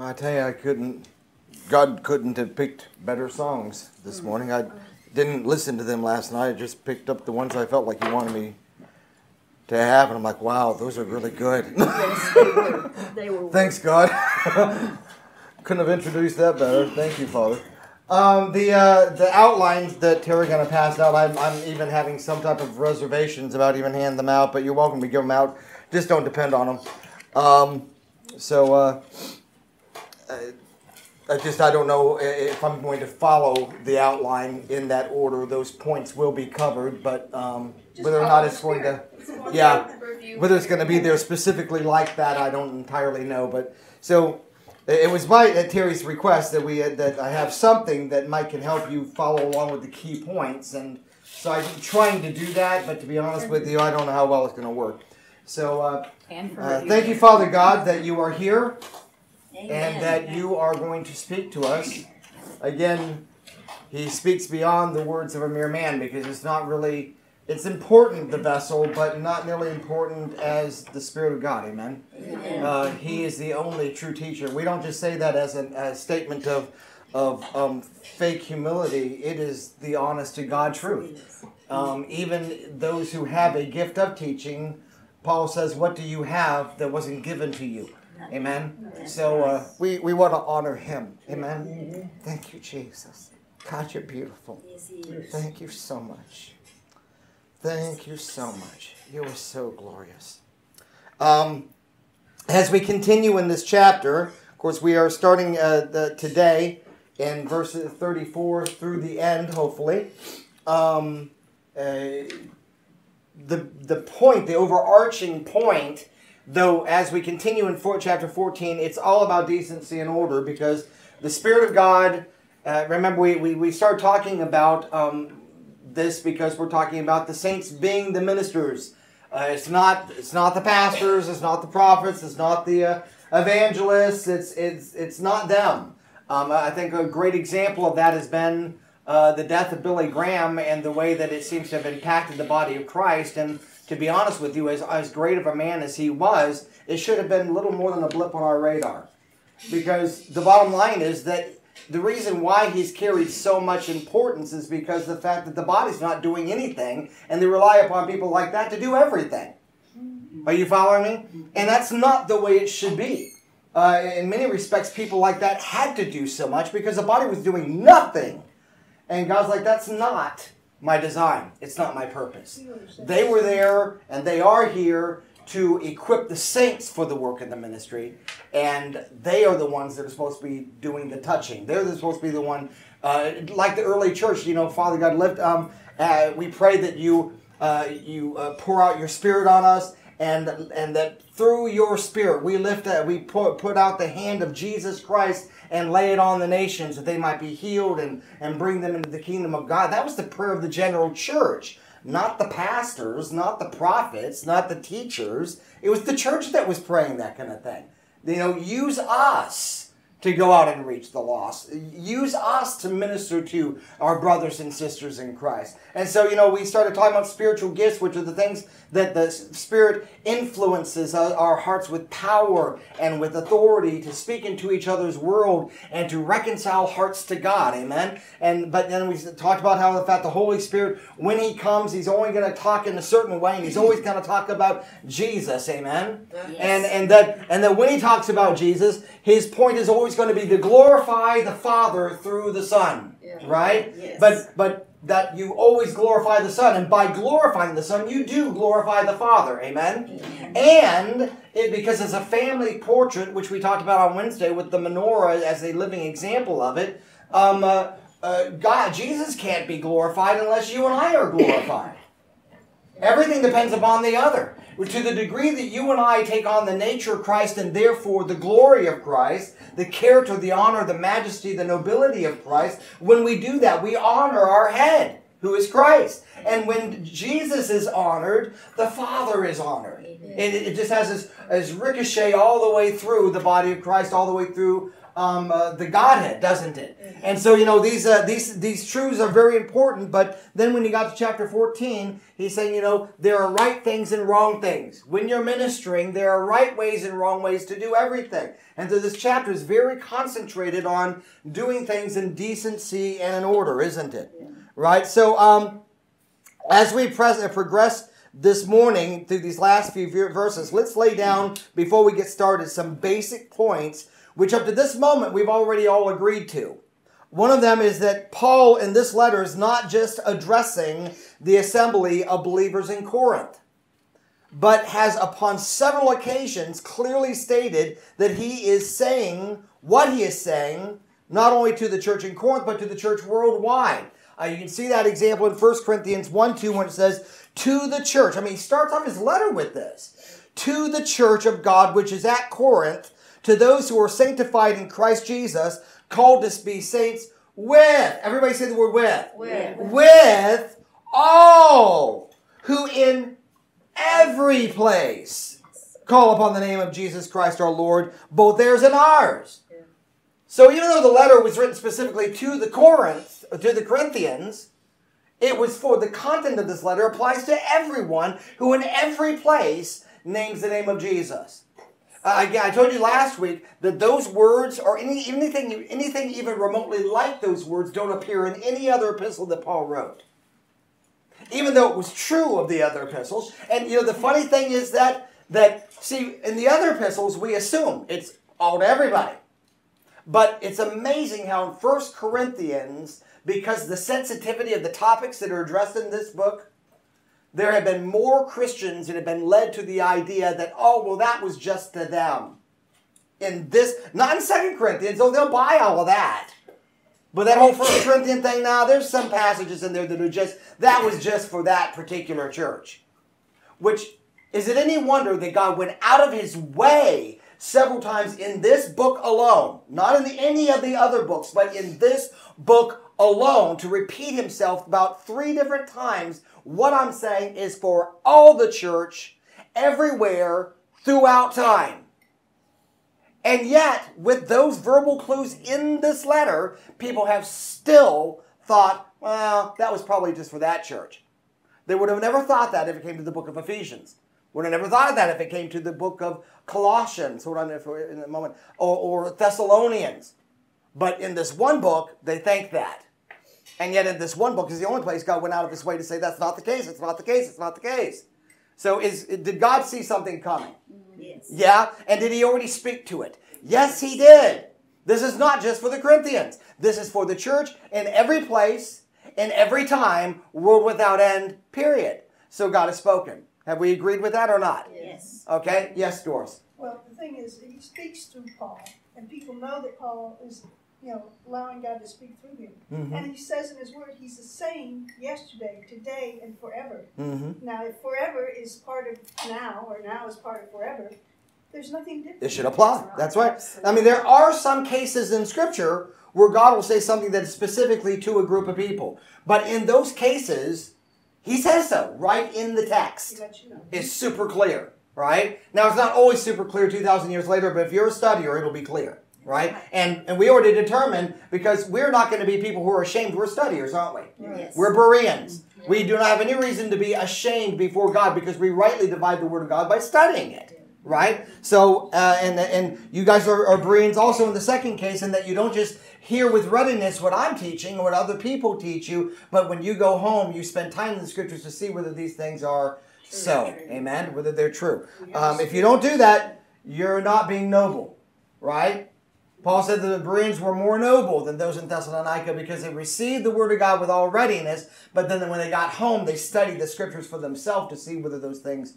I tell you, I couldn't. God couldn't have picked better songs this morning. I didn't listen to them last night. I just picked up the ones I felt like He wanted me to have, and I'm like, wow, those are really good. Yes, they were. They were. Thanks, God. Couldn't have introduced that better. Thank you, Father. Um, the uh, the outlines that Terry gonna pass out, I'm, I'm even having some type of reservations about even handing them out, but you're welcome to give them out. Just don't depend on them. Um, so uh, I, I just I don't know if I'm going to follow the outline in that order. Those points will be covered, but um, whether or not it's going to spirit. It's one yeah. whether it's going to be there specifically like that, I don't entirely know. But so it it was my at Terry's request that we had, that I have something that Mike can help you follow along with the key points, and so I'm trying to do that. But to be honest with you, I don't know how well it's going to work. So uh, uh, thank you, Father God, that you are here Amen. and that you are going to speak to us. Again, he speaks beyond the words of a mere man because it's not really it's important the vessel, but not nearly important as the Spirit of God. Amen. Amen. Uh, he is the only true teacher. We don't just say that as a, a statement of of um, fake humility. It is the honest to God truth. Um, even those who have a gift of teaching, Paul says, "What do you have that wasn't given to you?" Amen. So uh, we we want to honor him. Amen. Thank you, Jesus. God, you're beautiful. Yes, he is. Thank you so much. Thank you so much. You are so glorious. Um, as we continue in this chapter, of course, we are starting uh, the, today in verses 34 through the end, hopefully. Um, uh, the, the point, the overarching point, though, as we continue in four, chapter 14, it's all about decency and order because the Spirit of God, uh, remember, we, we, we started talking about um, this because we're talking about the saints being the ministers. Uh, it's not it's not the pastors, it's not the prophets, it's not the uh, evangelists. It's it's it's not them. Um, I think a great example of that has been uh, the death of Billy Graham and the way that it seems to have impacted the body of Christ. And to be honest with you, as as great of a man as he was, it should have been little more than a blip on our radar, because the bottom line is that the reason why he's carried so much importance is because the fact that the body's not doing anything and they rely upon people like that to do everything. Are you following me? And that's not the way it should be. Uh, in many respects, people like that had to do so much because the body was doing nothing. And God's like, that's not my design. It's not my purpose. They were there and they are here to equip the saints for the work of the ministry, and they are the ones that are supposed to be doing the touching. They're the supposed to be the one, uh, like the early church. You know, Father God, lift. Um, uh, we pray that you uh, you uh, pour out your Spirit on us, and and that through your Spirit we lift. that we put put out the hand of Jesus Christ and lay it on the nations that they might be healed and and bring them into the kingdom of God. That was the prayer of the general church not the pastors, not the prophets, not the teachers. It was the church that was praying that kind of thing. You know, use us to go out and reach the lost. Use us to minister to our brothers and sisters in Christ. And so, you know, we started talking about spiritual gifts, which are the things that the Spirit influences our hearts with power and with authority to speak into each other's world and to reconcile hearts to God. Amen. And but then we talked about how the fact the Holy Spirit, when He comes, He's only going to talk in a certain way, and He's always going to talk about Jesus. Amen. And and that and that when He talks about Jesus, His point is always going to be to glorify the Father through the Son. Right. Yes. But but that you always glorify the Son, and by glorifying the Son, you do glorify the Father. Amen. And it, because it's a family portrait, which we talked about on Wednesday with the menorah as a living example of it, um, uh, uh, God, Jesus can't be glorified unless you and I are glorified. Everything depends upon the other. To the degree that you and I take on the nature of Christ and therefore the glory of Christ, the character, the honor, the majesty, the nobility of Christ, when we do that, we honor our head, who is Christ. And when Jesus is honored, the Father is honored. It, it just has this, this ricochet all the way through the body of Christ, all the way through um, uh, the Godhead, doesn't it? And so you know these uh, these these truths are very important. But then when you got to chapter fourteen, he's saying you know there are right things and wrong things. When you're ministering, there are right ways and wrong ways to do everything. And so this chapter is very concentrated on doing things in decency and in order, isn't it? Right. So um, as we pres- progress this morning through these last few verses, let's lay down before we get started some basic points which up to this moment we've already all agreed to. One of them is that Paul in this letter is not just addressing the assembly of believers in Corinth, but has upon several occasions clearly stated that he is saying what he is saying, not only to the church in Corinth, but to the church worldwide. Uh, you can see that example in 1 Corinthians 1 2 when it says, To the church. I mean, he starts off his letter with this. To the church of God which is at Corinth, to those who are sanctified in Christ Jesus, called to be saints with, everybody say the word with, with, with all who in every place call upon the name of Jesus Christ our Lord, both theirs and ours. So even though the letter was written specifically to the Corinth, to the Corinthians, it was for the content of this letter applies to everyone who in every place names the name of Jesus. Uh, again, I told you last week that those words or any, anything, anything even remotely like those words don't appear in any other epistle that Paul wrote. Even though it was true of the other epistles. And you know, the funny thing is that that see, in the other epistles we assume it's all to everybody. But it's amazing how in First Corinthians, because the sensitivity of the topics that are addressed in this book there have been more Christians that have been led to the idea that, oh, well, that was just to them. In this, not in Second Corinthians, though they'll buy all of that. But that whole First Corinthian thing, now there's some passages in there that are just, that was just for that particular church. Which, is it any wonder that God went out of his way several times in this book alone, not in the, any of the other books, but in this book alone, to repeat himself about three different times what I'm saying is for all the church, everywhere, throughout time. And yet, with those verbal clues in this letter, people have still thought, well, that was probably just for that church. They would have never thought that if it came to the book of Ephesians. Would have never thought of that if it came to the book of Colossians, hold on for in a moment, or, or Thessalonians. But in this one book, they think that. And yet, in this one book, is the only place God went out of his way to say that's not the case. It's not the case. It's not the case. So, is did God see something coming? Yes. Yeah. And did He already speak to it? Yes, He did. This is not just for the Corinthians. This is for the church in every place, in every time, world without end. Period. So God has spoken. Have we agreed with that or not? Yes. Okay. Yes, Doris. Well, the thing is, he speaks through Paul, and people know that Paul is you know, allowing God to speak through him. Mm-hmm. And he says in his word, he's the same yesterday, today, and forever. Mm-hmm. Now, if forever is part of now, or now is part of forever, there's nothing different. It should apply. That's right. I mean, there are some cases in Scripture where God will say something that is specifically to a group of people. But in those cases, He says so right in the text. You know. It's super clear, right? Now, it's not always super clear 2,000 years later, but if you're a studier, it'll be clear right? And and we already determined because we're not going to be people who are ashamed. We're studiers, aren't we? Yes. We're Bereans. We do not have any reason to be ashamed before God because we rightly divide the Word of God by studying it. Right? So, uh, and and you guys are, are Bereans also in the second case, in that you don't just hear with readiness what I'm teaching or what other people teach you, but when you go home, you spend time in the Scriptures to see whether these things are so. Amen? Whether they're true. Um, if you don't do that, you're not being noble. Right? Paul said that the Bereans were more noble than those in Thessalonica because they received the word of God with all readiness, but then when they got home, they studied the scriptures for themselves to see whether those things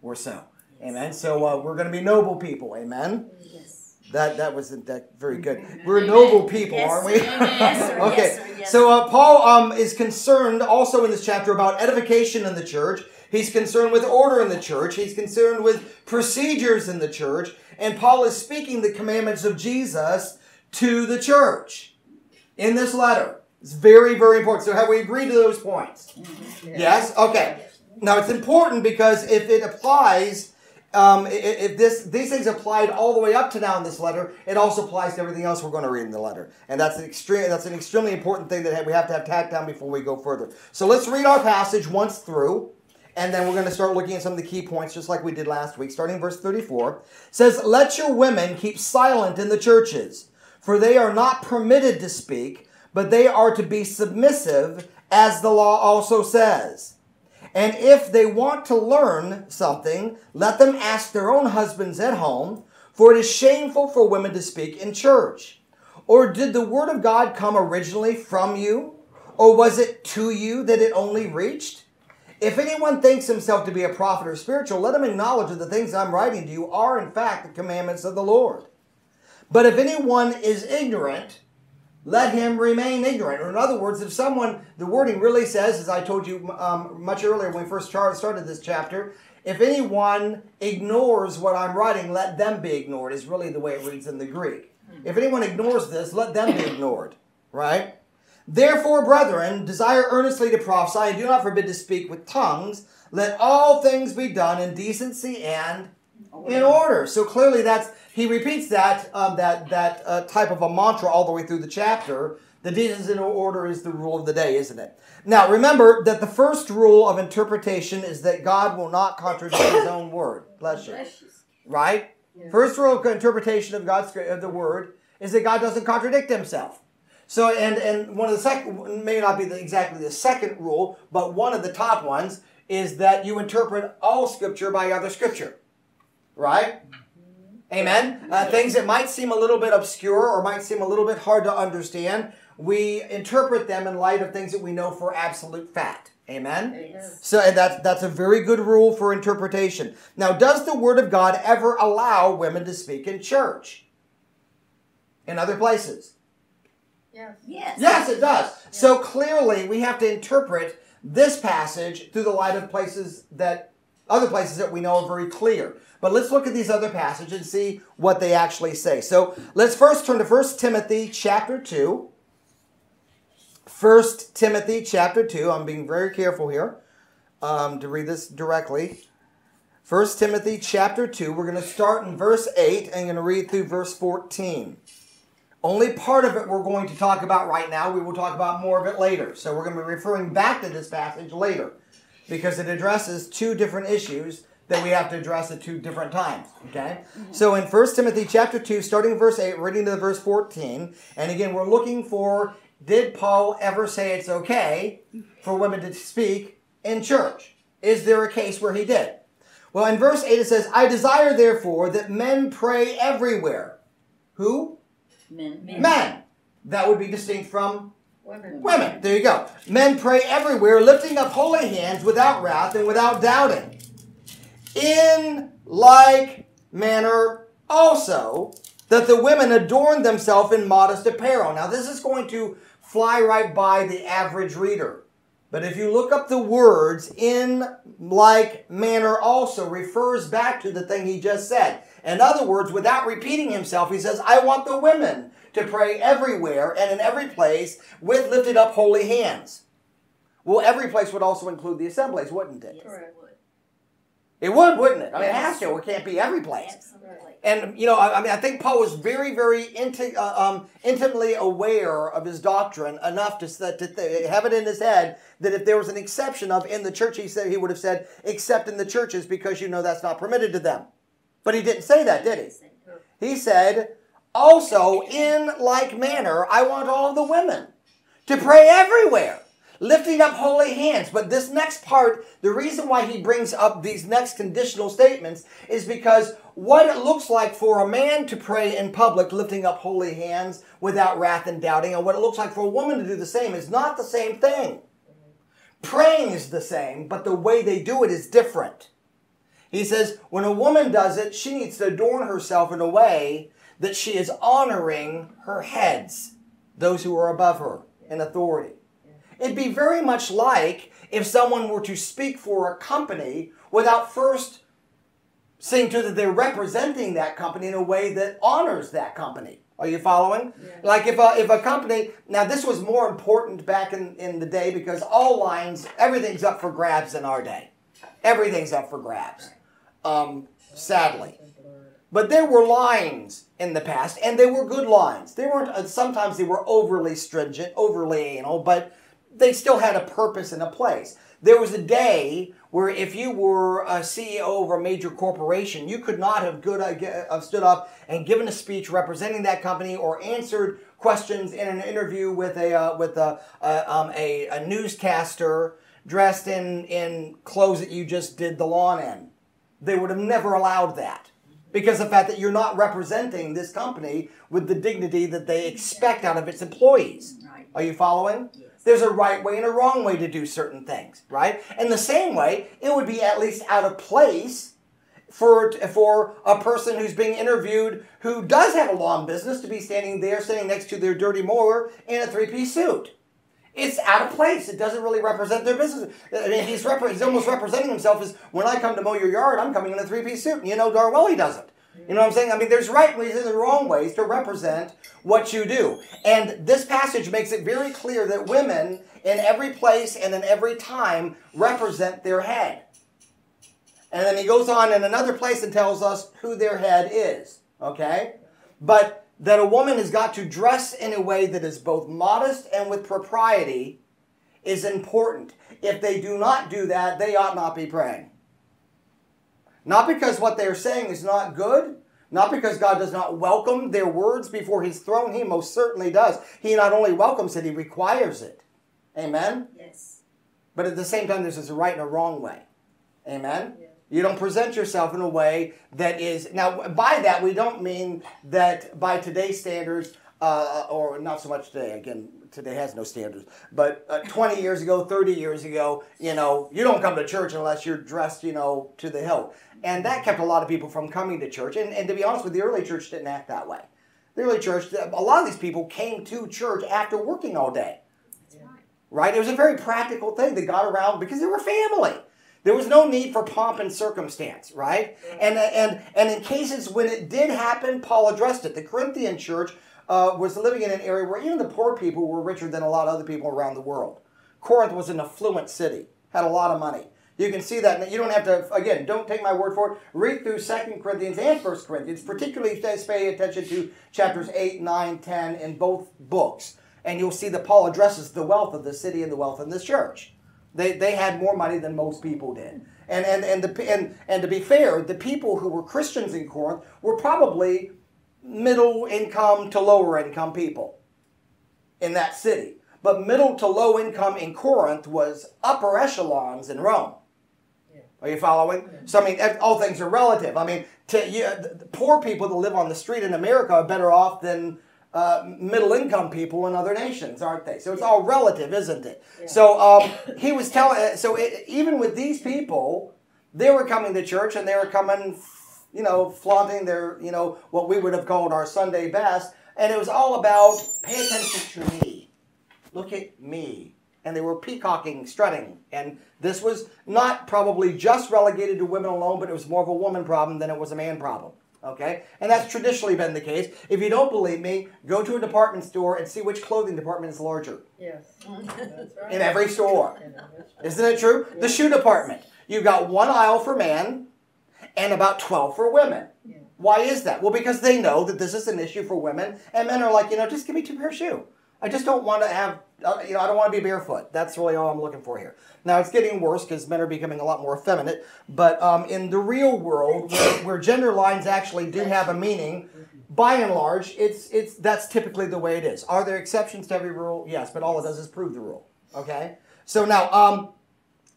were so. Amen. So uh, we're going to be noble people. Amen. Yes. That that wasn't that very good. We're noble people, Yes, aren't we? yes, sir, okay. yes, sir, yes. So uh, Paul um, is concerned also in this chapter about edification in the church. He's concerned with order in the church. He's concerned with procedures in the church. And Paul is speaking the commandments of Jesus to the church in this letter. It's very, very important. So, have we agreed to those points? Yes? Okay. Now, it's important because if it applies, um, if this these things applied all the way up to now in this letter, it also applies to everything else we're going to read in the letter, and that's an extreme that's an extremely important thing that we have to have tacked down before we go further. So let's read our passage once through, and then we're going to start looking at some of the key points, just like we did last week. Starting verse thirty-four, says, "Let your women keep silent in the churches, for they are not permitted to speak, but they are to be submissive, as the law also says." And if they want to learn something, let them ask their own husbands at home, for it is shameful for women to speak in church. Or did the word of God come originally from you? Or was it to you that it only reached? If anyone thinks himself to be a prophet or spiritual, let him acknowledge that the things I'm writing to you are in fact the commandments of the Lord. But if anyone is ignorant, let him remain ignorant. Or in other words, if someone, the wording really says, as I told you um, much earlier when we first started this chapter, if anyone ignores what I'm writing, let them be ignored, is really the way it reads in the Greek. If anyone ignores this, let them be ignored, right? Therefore, brethren, desire earnestly to prophesy, and do not forbid to speak with tongues. Let all things be done in decency and in order. So clearly, that's he repeats that um, that that uh, type of a mantra all the way through the chapter. The decency and order is the rule of the day, isn't it? Now, remember that the first rule of interpretation is that God will not contradict His own word. Bless you. Right. First rule of interpretation of God's of the word is that God doesn't contradict Himself. So, and and one of the second may not be the, exactly the second rule, but one of the top ones is that you interpret all Scripture by other Scripture, right? Amen. Uh, things that might seem a little bit obscure or might seem a little bit hard to understand, we interpret them in light of things that we know for absolute fact. Amen. Yes. So that's that's a very good rule for interpretation. Now, does the Word of God ever allow women to speak in church? In other places? Yes. Yes. Yes, it does. So clearly, we have to interpret this passage through the light of places that other places that we know are very clear. But let's look at these other passages and see what they actually say. So let's first turn to 1 Timothy chapter 2. 1 Timothy chapter 2. I'm being very careful here um, to read this directly. 1 Timothy chapter 2. We're going to start in verse 8 and going to read through verse 14. Only part of it we're going to talk about right now. We will talk about more of it later. So we're going to be referring back to this passage later because it addresses two different issues that we have to address at two different times. Okay? Mm-hmm. So in 1 Timothy chapter 2, starting verse 8, reading to verse 14, and again, we're looking for did Paul ever say it's okay for women to speak in church? Is there a case where he did? Well, in verse 8 it says, I desire therefore that men pray everywhere. Who? Men. Men. That would be distinct from Women. women. There you go. Men pray everywhere, lifting up holy hands without wrath and without doubting. In like manner also, that the women adorn themselves in modest apparel. Now, this is going to fly right by the average reader. But if you look up the words, in like manner also refers back to the thing he just said. In other words, without repeating himself, he says, I want the women to pray everywhere and in every place with lifted up holy hands. Well, every place would also include the assemblies, wouldn't it? Yes, it would. It would, wouldn't it? I mean, it has to. It can't be every place. Absolutely. And you know, I, I mean, I think Paul was very, very inti- uh, um, intimately aware of his doctrine enough to, to th- have it in his head that if there was an exception of in the church, he said he would have said, except in the churches, because you know that's not permitted to them. But he didn't say that, did he? He said, also in like manner, I want all the women to pray everywhere, lifting up holy hands. But this next part, the reason why he brings up these next conditional statements is because what it looks like for a man to pray in public, lifting up holy hands without wrath and doubting, and what it looks like for a woman to do the same is not the same thing. Praying is the same, but the way they do it is different. He says, when a woman does it, she needs to adorn herself in a way that she is honoring her heads, those who are above her in authority. It'd be very much like if someone were to speak for a company without first seeing to that they're representing that company in a way that honors that company. Are you following? Like if a, if a company, now this was more important back in, in the day because all lines, everything's up for grabs in our day. Everything's up for grabs. Um, sadly. But there were lines in the past, and they were good lines. They weren't. Uh, sometimes they were overly stringent, overly anal, but they still had a purpose and a place. There was a day where if you were a CEO of a major corporation, you could not have good uh, stood up and given a speech representing that company or answered questions in an interview with a uh, with a, uh, um, a a newscaster dressed in in clothes that you just did the lawn in. They would have never allowed that because the fact that you're not representing this company with the dignity that they expect out of its employees. Right. Are you following? Yes. There's a right way and a wrong way to do certain things, right? And the same way, it would be at least out of place for for a person who's being interviewed who does have a lawn business to be standing there, standing next to their dirty mower in a three-piece suit. It's out of place. It doesn't really represent their business. I mean, he's, rep- he's almost representing himself as when I come to mow your yard, I'm coming in a three-piece suit, and you know darn well he doesn't. You know what I'm saying? I mean, there's right ways and wrong ways to represent what you do. And this passage makes it very clear that women in every place and in every time represent their head. And then he goes on in another place and tells us who their head is. Okay? But that a woman has got to dress in a way that is both modest and with propriety is important. If they do not do that, they ought not be praying. Not because what they're saying is not good, not because God does not welcome their words before His throne. He most certainly does. He not only welcomes it, He requires it. Amen? Yes. But at the same time, there's a right and a wrong way. Amen? Yeah. You don't present yourself in a way that is. Now, by that, we don't mean that by today's standards, uh, or not so much today. Again, today has no standards. But uh, 20 years ago, 30 years ago, you know, you don't come to church unless you're dressed, you know, to the hilt. And that kept a lot of people from coming to church. And, and to be honest with you, the early church didn't act that way. The early church, a lot of these people came to church after working all day right. right? It was a very practical thing. They got around because they were family. There was no need for pomp and circumstance, right? And and and in cases when it did happen, Paul addressed it. The Corinthian church uh, was living in an area where even the poor people were richer than a lot of other people around the world. Corinth was an affluent city, had a lot of money. You can see that. You don't have to, again, don't take my word for it. Read through 2 Corinthians and 1 Corinthians, particularly pay attention to chapters 8, 9, 10 in both books. And you'll see that Paul addresses the wealth of the city and the wealth of this church. They, they had more money than most people did. And, and, and, the, and, and to be fair, the people who were Christians in Corinth were probably middle income to lower income people in that city. But middle to low income in Corinth was upper echelons in Rome. Are you following? So I mean, all things are relative. I mean, to, you, poor people that live on the street in America are better off than uh, middle income people in other nations, aren't they? So it's all relative, isn't it? Yeah. So um, he was telling. So it, even with these people, they were coming to church and they were coming, you know, flaunting their, you know, what we would have called our Sunday best, and it was all about pay attention to me, look at me, and they were peacocking, strutting, and this was not probably just relegated to women alone, but it was more of a woman problem than it was a man problem. Okay, and that's traditionally been the case. If you don't believe me, go to a department store and see which clothing department is larger Yes, that's right. in every store. Yeah, that's right. Isn't it true? The shoe department. You've got one aisle for men and about 12 for women. Yeah. Why is that? Well, because they know that this is an issue for women, and men are like, you know, just give me two pair of shoe. I just don't want to have, you know, I don't want to be barefoot. That's really all I'm looking for here. Now, it's getting worse because men are becoming a lot more effeminate, but um, in the real world, where, where gender lines actually do have a meaning, by and large, it's it's that's typically the way it is. Are there exceptions to every rule? Yes, but all it does is prove the rule. Okay. So now, um,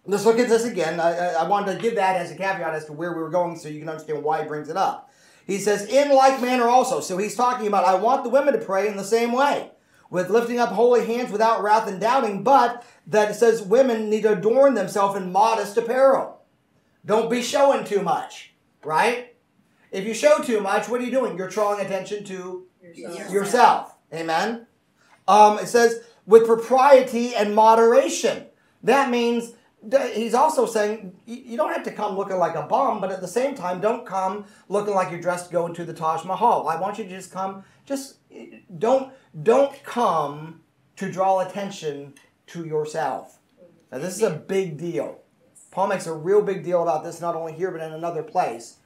let's look at this again. I, I, I wanted to give that as a caveat as to where we were going, so you can understand why he brings it up. He says, "In like manner also." So he's talking about, I want the women to pray in the same way, with lifting up holy hands without wrath and doubting, but that it says women need to adorn themselves in modest apparel. Don't be showing too much, right? If you show too much, what are you doing? You're drawing attention to Yourself. yourself. Amen. Um, it says with propriety and moderation. That means he's also saying you don't have to come looking like a bum, but at the same time, don't come looking like you're dressed going to the Taj Mahal. I want you to just come. Just don't don't come to draw attention to yourself. Now this is a big deal. Paul makes a real big deal about this, not only here but in another place.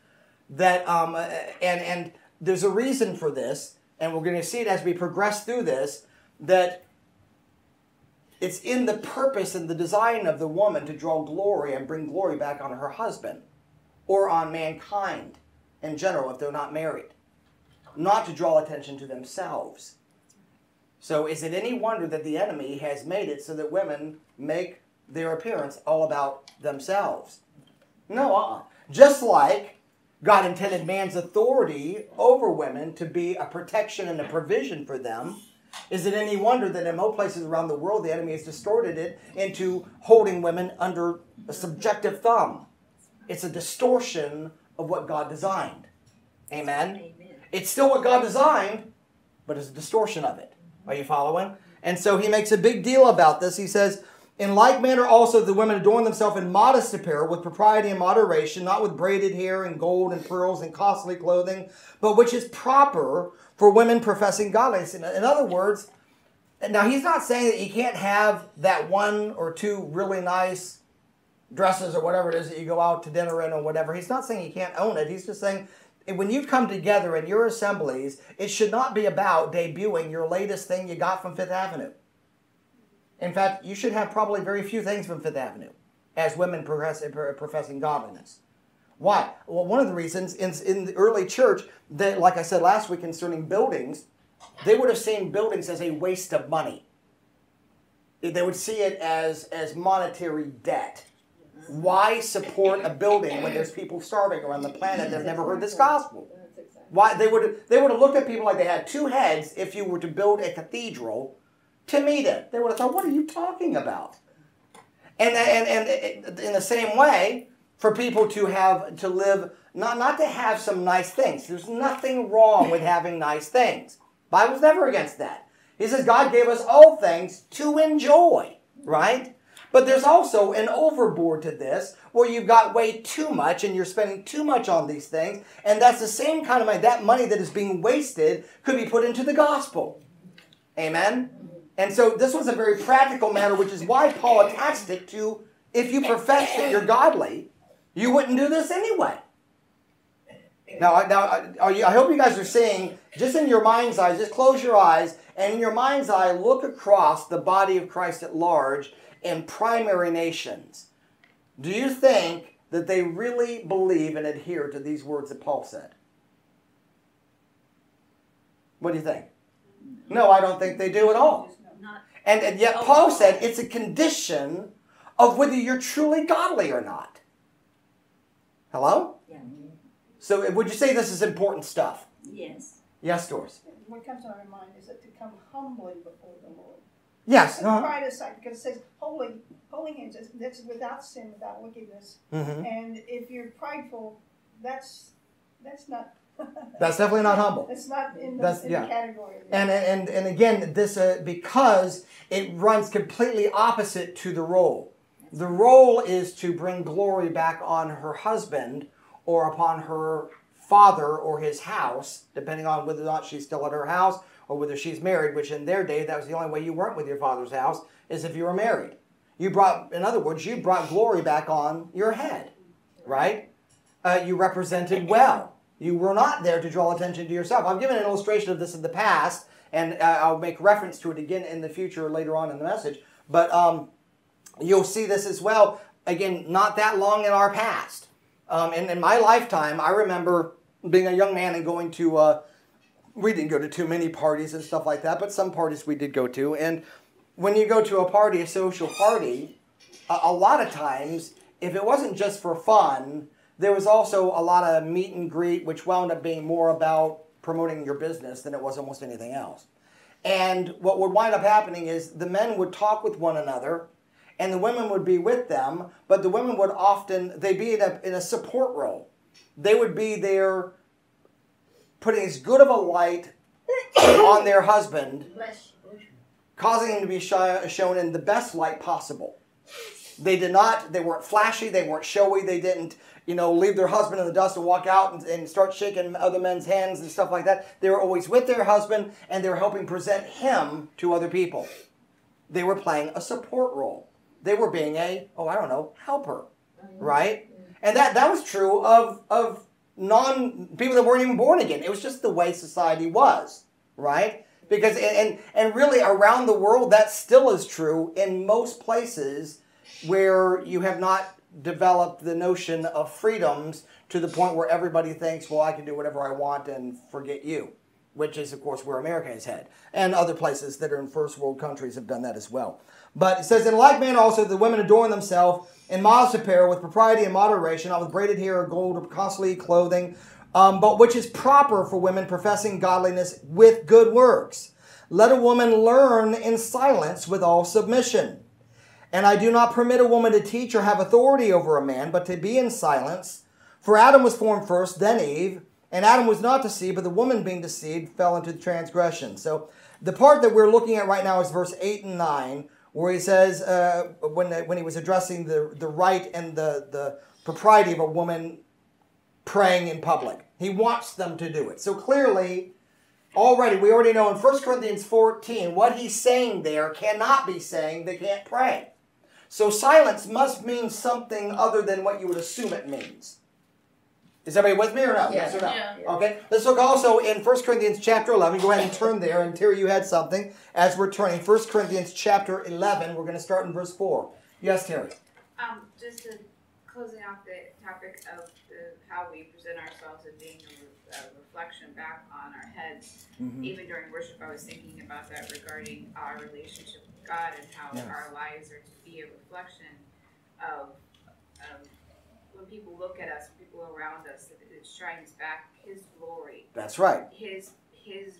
that um, uh, and and there's a reason for this, and we're going to see it as we progress through this that it's in the purpose and the design of the woman to draw glory and bring glory back on her husband or on mankind in general if they're not married, not to draw attention to themselves. So, is it any wonder that the enemy has made it so that women make their appearance all about themselves? No, uh-uh. Just like God intended man's authority over women to be a protection and a provision for them, is it any wonder that in most places around the world the enemy has distorted it into holding women under a subjective thumb? It's a distortion of what God designed. Amen? Amen. It's still what God designed, but it's a distortion of it. Are you following? And so he makes a big deal about this. He says, In like manner also the women adorn themselves in modest apparel with propriety and moderation, not with braided hair and gold and pearls and costly clothing, but which is proper for women professing godliness. In other words, now he's not saying that you can't have that one or two really nice dresses or whatever it is that you go out to dinner in or whatever. He's not saying you can't own it. He's just saying when you come together in your assemblies, it should not be about debuting your latest thing you got from Fifth Avenue. In fact, you should have probably very few things from Fifth Avenue as women progress, uh, professing godliness. Why? Well, one of the reasons in, in the early church, that, like I said last week concerning buildings, they would have seen buildings as a waste of money. They would see it as, as monetary debt. Why support a building when there's people starving around the planet that have never heard this gospel? Why they would they would have looked at people like they had two heads if you were to build a cathedral to meet it. They would have thought, "What are you talking about?" And and and in the same way, for people to have to live not not to have some nice things. There's nothing wrong with having nice things. Bible's never against that. He says God gave us all things to enjoy, right? But there's also an overboard to this where you've got way too much and you're spending too much on these things. And that's the same kind of money. That money that is being wasted could be put into the gospel. Amen? And so this was a very practical matter, which is why Paul attached it to if you profess that you're godly, you wouldn't do this anyway. Now, I- now you, I hope you guys are seeing, just in your mind's eye, just close your eyes, and in your mind's eye, look across the body of Christ at large in primary nations. Do you think that they really believe and adhere to these words that Paul said? What do you think? No, I don't think they do at all. And, and yet Paul said it's a condition of whether you're truly godly or not. Hello? yeah. So uh, would you say this is important stuff? Yes. Yes, Doris. What comes to my mind is that to come humbly before the Lord. Yes. Uh-huh. pride aside, because it says holy, holy hands, that's- without sin, without wickedness. Mhm. And if you're prideful, that's, that's not, That's definitely not humble. that's not in That's- in yeah. the category. And and and again, this uh, because it runs completely opposite to the role. The role is to bring glory back on her husband or upon her father or his house, depending on whether or not she's still at her house or whether she's married. Which in their day, that was the only way you weren't with your father's house is if you were married. You brought, in other words, you brought glory back on your head, right? uh, you represented well. You were not there to draw attention to yourself. I've given an illustration of this in the past, and uh, I'll make reference to it again in the future later on in the message. But um, you'll see this as well, again, not that long in our past. Um, and in my lifetime, I remember being a young man and going to, uh, we didn't go to too many parties and stuff like that, but some parties we did go to. And when you go to a party, a social party, a, a lot of times, if it wasn't just for fun, there was also a lot of meet and greet, which wound up being more about promoting your business than it was almost anything else. And what would wind up happening is the men would talk with one another, and the women would be with them, but the women would often they'd be in a, in a support role. They would be there putting as good of a light on their husband causing him to be shy, shown in the best light possible. They did not, they weren't flashy, they weren't showy, they didn't, you know, leave their husband in the dust and walk out and, and start shaking other men's hands and stuff like that. They were always with their husband and they were helping present him to other people. They were playing a support role. They were being a, oh, I don't know, helper, right? And that, that was true of, of non people that weren't even born again. It was just the way society was, right? Because and and really around the world that still is true in most places where you have not developed the notion of freedoms to the point where everybody thinks, well, I can do whatever I want and forget you, which is, of course, where America has head. And other places that are in first world countries have done that as well. But it says, in like manner also, the women adorn themselves in modest apparel with propriety and moderation, not with braided hair or gold or costly clothing, um, but which is proper for women professing godliness with good works. Let a woman learn in silence with all submission. And I do not permit a woman to teach or have authority over a man, but to be in silence. For Adam was formed first, then Eve. And Adam was not deceived, but the woman being deceived fell into the transgression. So the part that we're looking at right now is verse 8 and 9, where he says, uh, when, when he was addressing the, the right and the, the propriety of a woman praying in public. He wants them to do it. So clearly, already, we already know in 1 Corinthians 14, what he's saying there cannot be saying they can't pray. So silence must mean something other than what you would assume it means. Is everybody with me or no? Yes. Yes or no? Yeah. Okay. Let's look also in 1 Corinthians chapter 11. Go ahead and turn there. And Terry, you had something. As we're turning 1 Corinthians chapter 11, we're going to start in verse 4. Yes, Terry. Um, just to closing off the topic of the, how we present ourselves and being a, a reflection back on our heads. Mhm. Even during worship, I was thinking about that regarding our relationship with God and how Yes. our lives are to be a reflection of, of when people look at us, people around us, it shines back His glory, That's right. His His.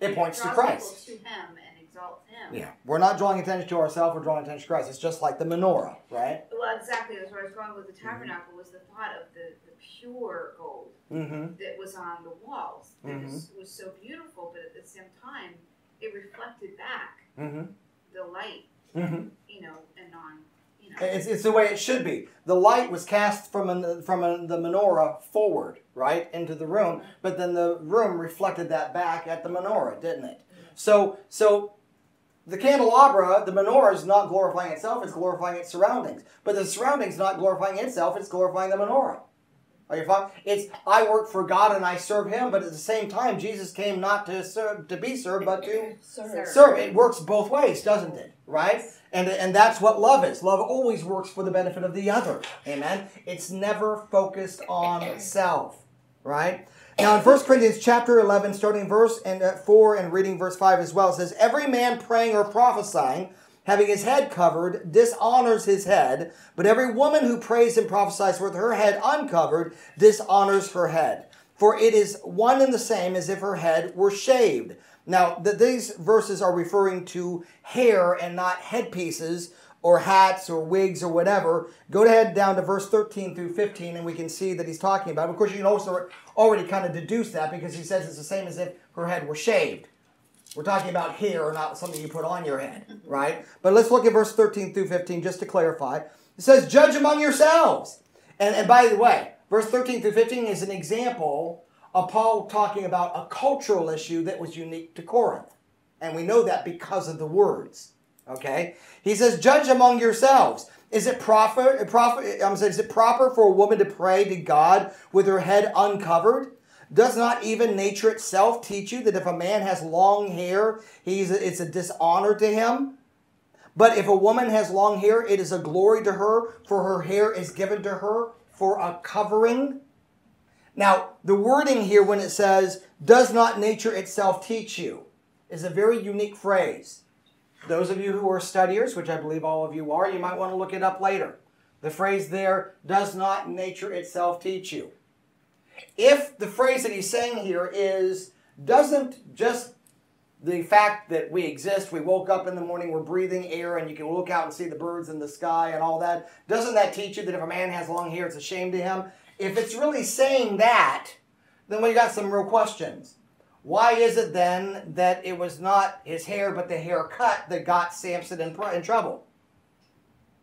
It points to Christ. to Him and exalts Him. Yeah. We're not drawing attention to ourselves, we're drawing attention to Christ. It's just like the menorah, right? Well, exactly. That's where I was going with the tabernacle. Was the thought of the, the pure gold Mm-hmm. that was on the walls. That Mhm. was, was so beautiful, but at the same time, it reflected back Mm-hmm. the light, Mm-hmm. you know, and on. It's, it's the way it should be. The light was cast from an, from an, the menorah forward, right, into the room, but then the room reflected that back at the menorah, didn't it? So, so the candelabra, the menorah is not glorifying itself; it's glorifying its surroundings. But the surroundings not glorifying itself; it's glorifying the menorah. Are you following? It's I work for God and I serve Him, but at the same time, Jesus came not to serve to be served, but to Sir. serve. It works both ways, doesn't it? Right? And, and that's what love is. Love always works for the benefit of the other. Amen. It's never focused on self. Right? Now in 1 Corinthians chapter 11, starting verse and uh, 4 and reading verse 5 as well, it says, Every man praying or prophesying, having his head covered, dishonors his head, but every woman who prays and prophesies with her head uncovered dishonors her head. For it is one and the same as if her head were shaved. Now, th- these verses are referring to hair and not headpieces or hats or wigs or whatever. Go ahead down to verse 13 through 15 and we can see that he's talking about. Of course, you can also already kind of deduce that because he says it's the same as if her head were shaved. We're talking about hair, not something you put on your head, right? But let's look at verse 13 through 15 just to clarify. It says, Judge among yourselves. And, and by the way, verse 13 through 15 is an example of Paul talking about a cultural issue that was unique to Corinth. And we know that because of the words. Okay? He says, Judge among yourselves. Is it proper, proper, I'm saying, is it proper for a woman to pray to God with her head uncovered? Does not even nature itself teach you that if a man has long hair, he's a, it's a dishonor to him? But if a woman has long hair, it is a glory to her, for her hair is given to her for a covering. Now, the wording here when it says, does not nature itself teach you, is a very unique phrase. Those of you who are studiers, which I believe all of you are, you might want to look it up later. The phrase there, does not nature itself teach you. If the phrase that he's saying here is, doesn't just the fact that we exist, we woke up in the morning, we're breathing air, and you can look out and see the birds in the sky and all that, doesn't that teach you that if a man has long hair, it's a shame to him? If it's really saying that, then we got some real questions. Why is it then that it was not his hair but the haircut that got Samson in, in trouble?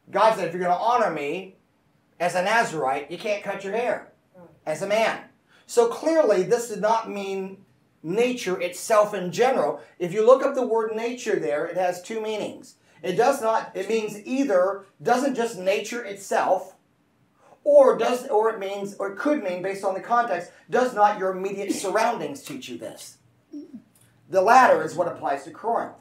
God said, if you're going to honor me as a Nazarite, you can't cut your hair as a man. So clearly, this did not mean nature itself in general. If you look up the word nature there, it has two meanings. It does not, it means either, doesn't just nature itself, Or does or it means or it could mean based on the context, does not your immediate surroundings teach you this? The latter is what applies to Corinth.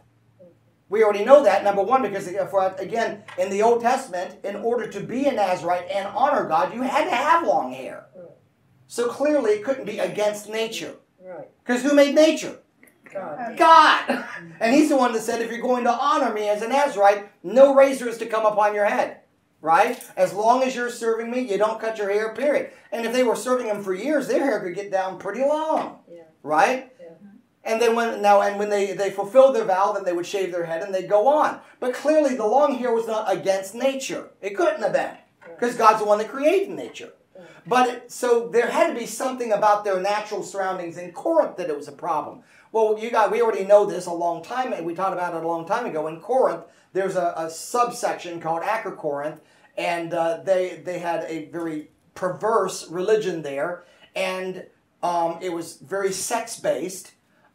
We already know that, number one, because uh, again, in the Old Testament, in order to be a Nazarite and honor God, you had to have long hair. So clearly it couldn't be against nature. Because who made nature? God. God. And he's the one that said, if you're going to honor me as a Nazarite, no razor is to come upon your head. Right? As long as you're serving me, you don't cut your hair, period. And if they were serving him for years, their hair could get down pretty long. Yeah. Right? Yeah. And then when now and when they, they fulfilled their vow, then they would shave their head and they'd go on. But clearly the long hair was not against nature. It couldn't have been. Because God's the one that created nature. But it, so there had to be something about their natural surroundings in Corinth that it was a problem. Well, you got we already know this a long time. Ago. We talked about it a long time ago. In Corinth, there's a, a subsection called Acrocorinth, and uh, they they had a very perverse religion there, and um, it was very sex based,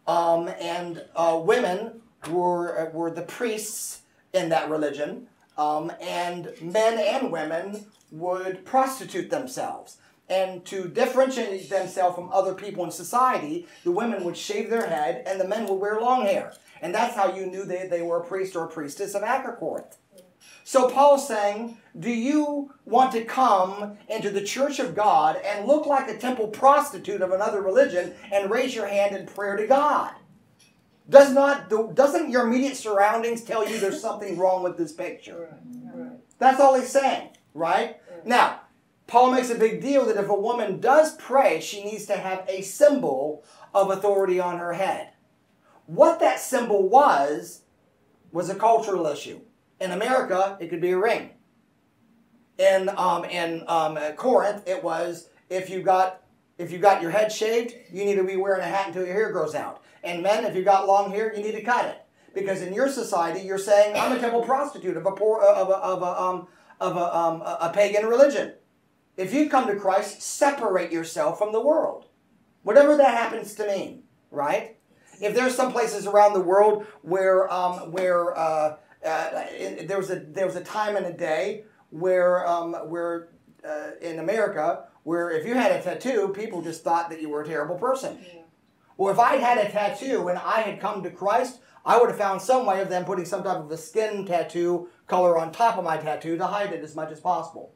um, and uh, women were were the priests in that religion, um, and men and women would prostitute themselves. And to differentiate themselves from other people in society, the women would shave their head and the men would wear long hair. And that's how you knew they, they were a priest or a priestess of Acrocorinth. So Paul's saying, do you want to come into the church of God and look like a temple prostitute of another religion and raise your hand in prayer to God? Does not doesn't your immediate surroundings tell you there's something wrong with this picture? Right. Right. That's all he's saying, right? Now, Paul makes a big deal that if a woman does pray, she needs to have a symbol of authority on her head. What that symbol was, was a cultural issue. In America, it could be a ring. In, um, in um, Corinth, it was if you got if you got your head shaved, you need to be wearing a hat until your hair grows out. And men, if you got long hair, you need to cut it because in your society, you're saying I'm a temple prostitute of a poor of a, of a um, of a, um, a pagan religion. If you come to Christ, separate yourself from the world. Whatever that happens to mean, right? If there's some places around the world where, um, where uh, uh, in, there, was a, there was a time and a day where, um, where uh, in America, where if you had a tattoo, people just thought that you were a terrible person. Yeah. Well, if I had a tattoo and I had come to Christ, I would have found some way of them putting some type of a skin tattoo color on top of my tattoo to hide it as much as possible.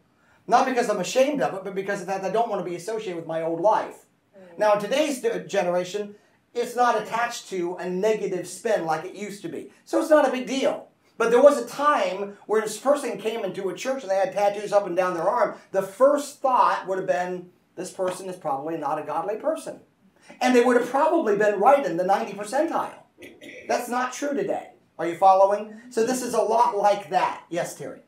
Not because I'm ashamed of it, but because of that I don't want to be associated with my old life. Mm. Now, in today's generation, it's not attached to a negative spin like it used to be. So it's not a big deal. But there was a time where this person came into a church and they had tattoos up and down their arm. The first thought would have been, this person is probably not a godly person. And they would have probably been right in the 90 percentile. That's not true today. Are you following? So this is a lot like that. Yes, Terry.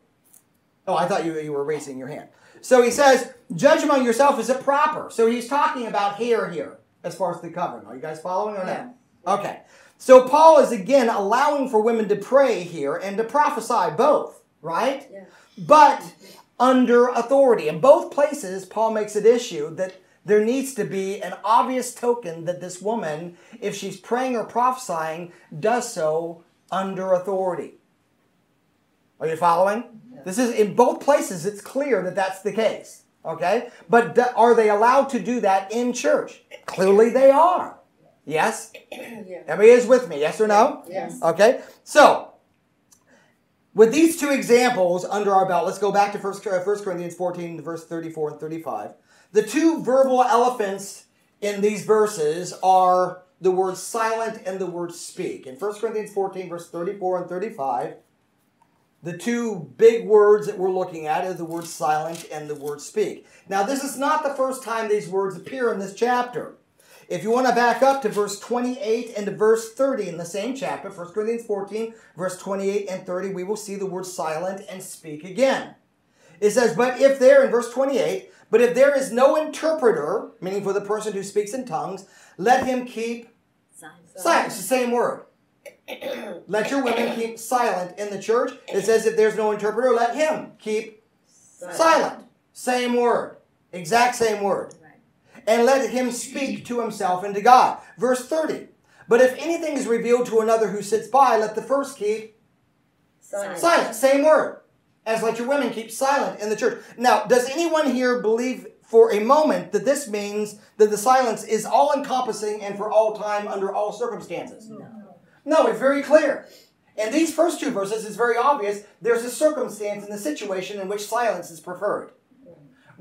Oh, I thought you, you were raising your hand. So he says, judge among yourself, is it proper? So he's talking about hair here as far as the covering. Are you guys following or not? Okay. So Paul is again allowing for women to pray here and to prophesy both, right? Yeah. But under authority. In both places, Paul makes it issue that there needs to be an obvious token that this woman, if she's praying or prophesying, does so under authority. Are you following? Yeah. This is in both places, it's clear that that's the case. Okay? But are they allowed to do that in church? Clearly they are. Yes? Yeah. Everybody is with me, yes or no? Yes. Okay? So, with these two examples under our belt, let's go back to 1, 1 uh, Corinthians 14, verse 34 and 35. The two verbal elephants in these verses are the word silent and the word speak. In 1 Corinthians 14, verse 34 and 35, the two big words that we're looking at are the word silent and the word speak. Now, this is not the first time these words appear in this chapter. If you want to back up to verse 28 and to verse 30 in the same chapter, 1 Corinthians 14, verse 28 and 30, we will see the word silent and speak again. It says, But if there, in verse 28, but if there is no interpreter, meaning for the person who speaks in tongues, let him keep silent. silent. It's the same word. let your women keep silent in the church. It says if there's no interpreter, let him keep silent. silent. Same word. Exact same word. And let him speak to himself and to God. Verse 30. But if anything is revealed to another who sits by, let the first keep silent. silent. Same word. as let your women keep silent in the church. Now, does anyone here believe for a moment that this means that the silence is all encompassing and for all time under all circumstances? No. No, it's very clear. In these first two verses, it's very obvious there's a circumstance in the situation in which silence is preferred.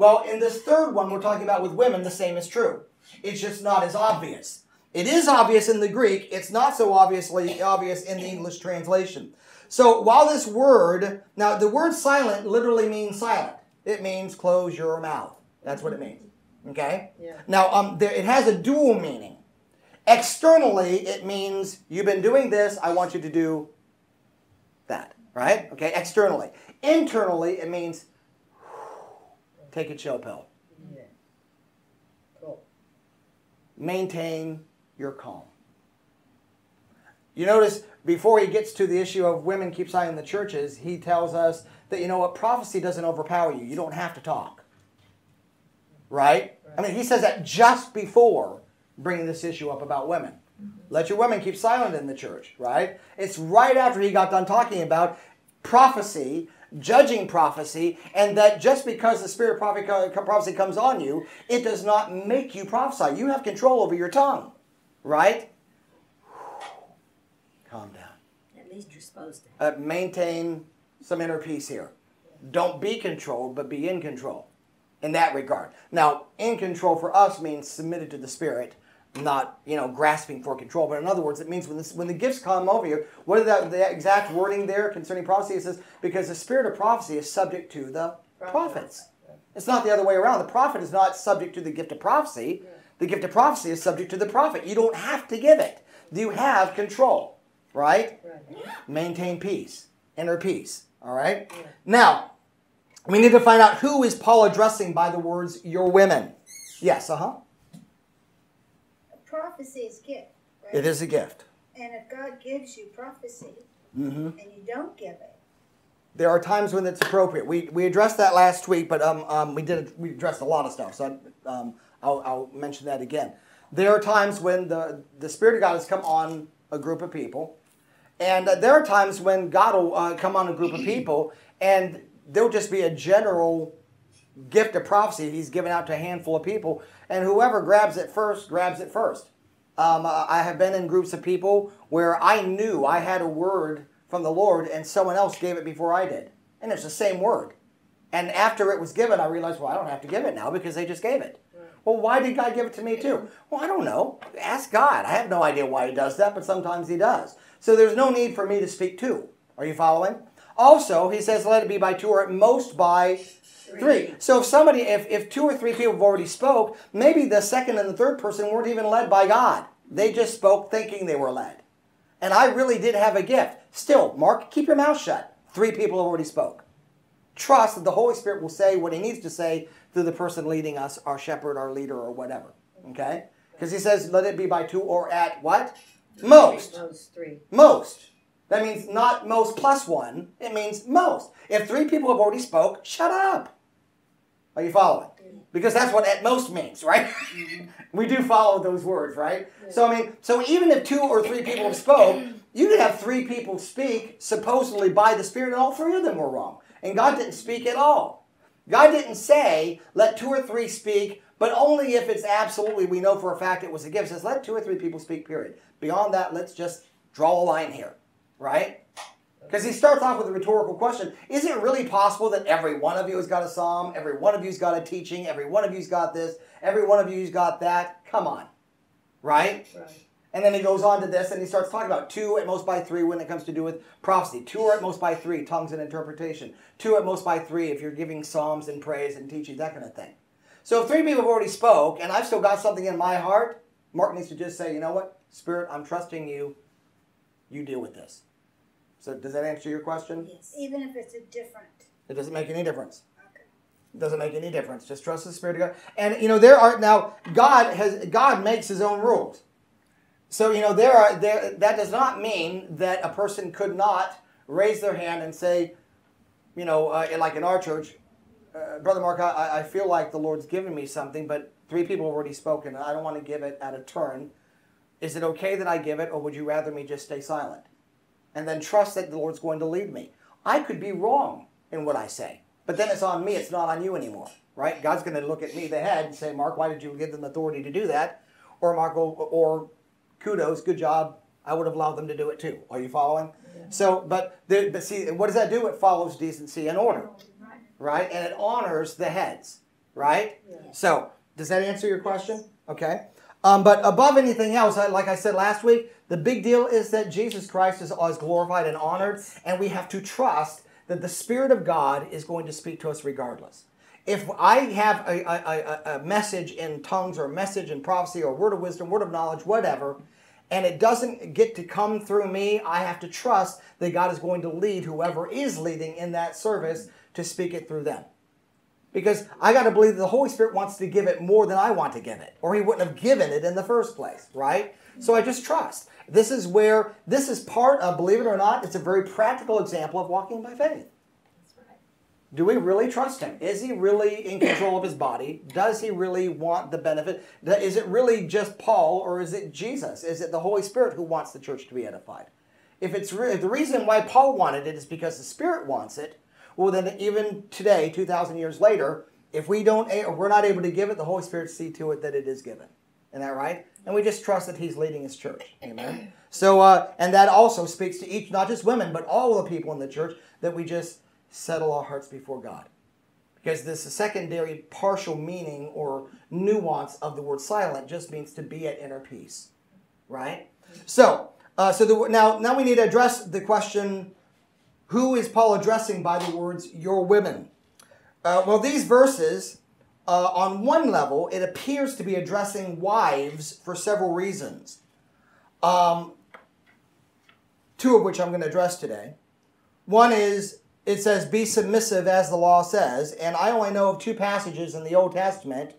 Well, in this third one we're talking about with women, the same is true. It's just not as obvious. It is obvious in the Greek, it's not so obviously obvious in the English translation. So while this word, now the word silent literally means silent. It means close your mouth. That's what it means. Okay? Yeah. Now, um, there, it has a dual meaning. Externally, it means you've been doing this, I want you to do that. Right? Okay, externally. Internally, it means take a chill pill. Yeah. Cool. Maintain your calm. You notice before he gets to the issue of women keep silent in the churches, he tells us that you know what prophecy doesn't overpower you. You don't have to talk. Right? I mean, he says that just before bringing this issue up about women. Mm-hmm. Let your women keep silent in the church, right? It's right after he got done talking about prophecy, judging prophecy, and that just because the spirit of prophecy comes on you, it does not make you prophesy. You have control over your tongue, right? Calm down. At least you're supposed to. Uh, maintain some inner peace here. Don't be controlled, but be in control in that regard. Now, in control for us means submitted to the Spirit, not you know grasping for control. But in other words, it means when this, when the gifts come over you, what is that the exact wording there concerning prophecy? It says because the spirit of prophecy is subject to the prophets. It's not the other way around. The prophet is not subject to the gift of prophecy. The gift of prophecy is subject to the prophet. You don't have to give it. You have control, right? Right. Maintain peace, inner peace. All right. Now, we need to find out who is Paul addressing by the words "your women." Yes. Uh huh. Prophecy is a gift, right? It is a gift. And if God gives you prophecy Mm-hmm. and you don't give it, There are times when it's appropriate. We, we addressed that last week, but um, um, we did we addressed a lot of stuff. So um, I'll, I'll mention that again. There are times when the the Spirit of God has come on a group of people, and uh, there are times when God will uh, come on a group of people, and there'll just be a general gift of prophecy He's given out to a handful of people, and whoever grabs it first grabs it first. Um, uh, I have been in groups of people where I knew I had a word from the Lord and someone else gave it before I did. And it's the same word. And after it was given, I realized, well, I don't have to give it now because they just gave it. Well, why did God give it to me too? Well, I don't know. Ask God. I have no idea why He does that, but sometimes He does. So there's no need for me to speak too. Are you following? Also, He says, let it be by two or at most by three. So if somebody, if, if two or three people have already spoke, maybe the second and the third person weren't even led by God. They just spoke thinking they were led. And I really did have a gift. Still, Mark, keep your mouth shut. Three people have already spoke. Trust that the Holy Spirit will say what he needs to say through the person leading us, our shepherd, our leader, or whatever. Okay? Because he says, let it be by two or at what? Most. Those three. Most. That means not most plus one. It means most. If three people have already spoke, shut up. Are you following? Because that's what at most means, right? Mm-hmm. we do follow those words, right? So I mean, so even if two or three people spoke, you could have three people speak supposedly by the Spirit, and all three of them were wrong. And God didn't speak at all. God didn't say, let two or three speak, but only if it's absolutely, we know for a fact it was a gift. It says, let two or three people speak, period. Beyond that, let's just draw a line here, right? Because he starts off with a rhetorical question Is it really possible that every one of you has got a psalm? Every one of you's got a teaching? Every one of you's got this? Every one of you's got that? Come on. Right? Right. And then he goes on to this and he starts talking about two at most by three when it comes to do with prophecy. Two or at most by three, tongues and interpretation. Two at most by three if you're giving psalms and praise and teaching, that kind of thing. So if three people have already spoke and I've still got something in my heart, Mark needs to just say, you know what? Spirit, I'm trusting you. You deal with this. So does that answer your question? Yes. even if it's a different. It doesn't make any difference. Okay. It doesn't make any difference. Just trust the Spirit of God. And you know, there are now God has God makes his own rules. So you know, there are there that does not mean that a person could not raise their hand and say, you know, uh, like in our church, uh, Brother Mark, I, I feel like the Lord's given me something, but three people have already spoken. I don't want to give it at a turn. Is it okay that I give it, or would you rather me just stay silent? And then trust that the Lord's going to lead me. I could be wrong. in what I say. But then it's on me, it's not on you anymore, right? God's going to look at me, the head, and say, Mark, why did you give them authority to do that? Or Mark, or kudos, good job, I would have allowed them to do it too. Are you following? So, but, the, but see, what does that do? It follows decency and order, right? And it honors the heads, right? So, does that answer your question? Okay. Um, but above anything else, like I said last week, the big deal is that Jesus Christ is, is glorified and honored, and we have to trust that the Spirit of God is going to speak to us regardless. If I have a, a, a, a message in tongues or a message in prophecy or word of wisdom, word of knowledge, whatever, and it doesn't get to come through me, I have to trust that God is going to lead whoever is leading in that service to speak it through them. Because I got to believe that the Holy Spirit wants to give it more than I want to give it, or He wouldn't have given it in the first place, right? So I just trust. This is where, this is part of, believe it or not, it's a very practical example of walking by faith. Do we really trust him? Is he really in control of his body? Does he really want the benefit? Is it really just Paul or is it Jesus? Is it the Holy Spirit who wants the church to be edified? If it's re- if the reason why Paul wanted it is because the Spirit wants it, well then even today, two thousand years later, if we don't, eh, if we're not able to give it, the Holy Spirit see to it that it is given. Isn't that right? And we just trust that He's leading His church. Amen. So, uh, and that also speaks to each, not just women, but all the people in the church, that we just settle our hearts before God. Because this secondary partial meaning or nuance of the word silent just means to be at inner peace, right? So, uh, so the, now, now we need to address the question: Who is Paul addressing by the words "your women"? Uh, well, these verses, uh, on one level, it appears to be addressing wives for several reasons. Um, two of which I'm going to address today. One is it says, Be submissive as the law says. And I only know of two passages in the Old Testament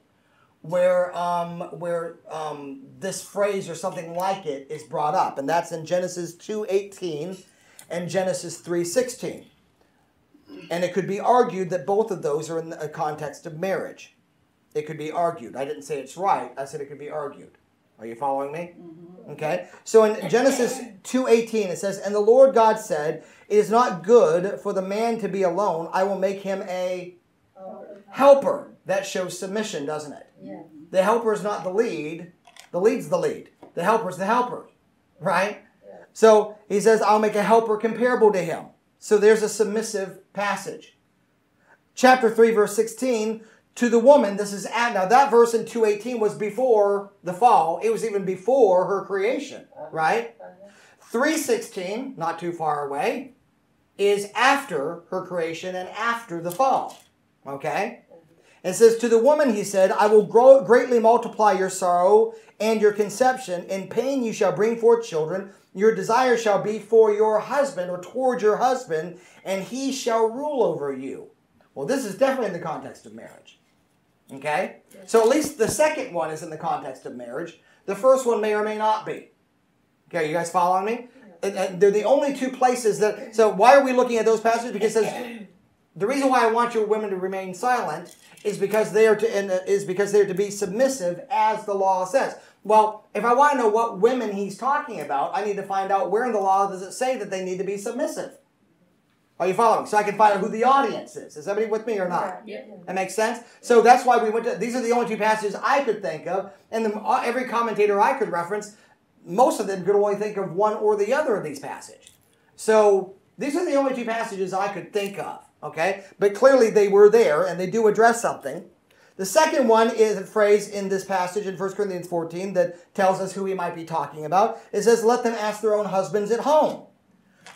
where, um, where um, this phrase or something like it is brought up. And that's in Genesis 2.18 and Genesis 3.16. And it could be argued that both of those are in the context of marriage. It could be argued. I didn't say it's right. I said it could be argued. Are you following me? Mm-hmm. Okay. So in Genesis 2:18 it says, "And the Lord God said, it is not good for the man to be alone. I will make him a helper." That shows submission, doesn't it? Yeah. The helper is not the lead. The lead's the lead. The helper's the helper, right? Yeah. So he says, "I'll make a helper comparable to him." So there's a submissive passage. Chapter 3 verse 16 to the woman this is at now that verse in 218 was before the fall. It was even before her creation right? 316 not too far away is after her creation and after the fall okay? It says to the woman he said i will grow, greatly multiply your sorrow and your conception. In pain you shall bring forth children. Your desire shall be for your husband or toward your husband and he shall rule over you. Well this is definitely in the context of marriage Okay? So at least the second one is in the context of marriage. The first one may or may not be. Okay, you guys following me? They're the only two places that. So why are we looking at those passages? Because it says, the reason why I want your women to remain silent is because they are to and, uh, is because they're to be submissive as the law says. Well, if I want to know what women he's talking about, I need to find out where in the law does it say that they need to be submissive. Are you following? So I can find out who the audience is. Is everybody with me or not? Yeah. That makes sense. So that's why we went to. These are the only two passages I could think of, and the, uh, every commentator I could reference, most of them could only think of one or the other of these passages. So these are the only two passages I could think of. Okay, but clearly they were there, and they do address something. The second one is a phrase in this passage in 1 Corinthians 14 that tells us who he might be talking about. It says, "Let them ask their own husbands at home."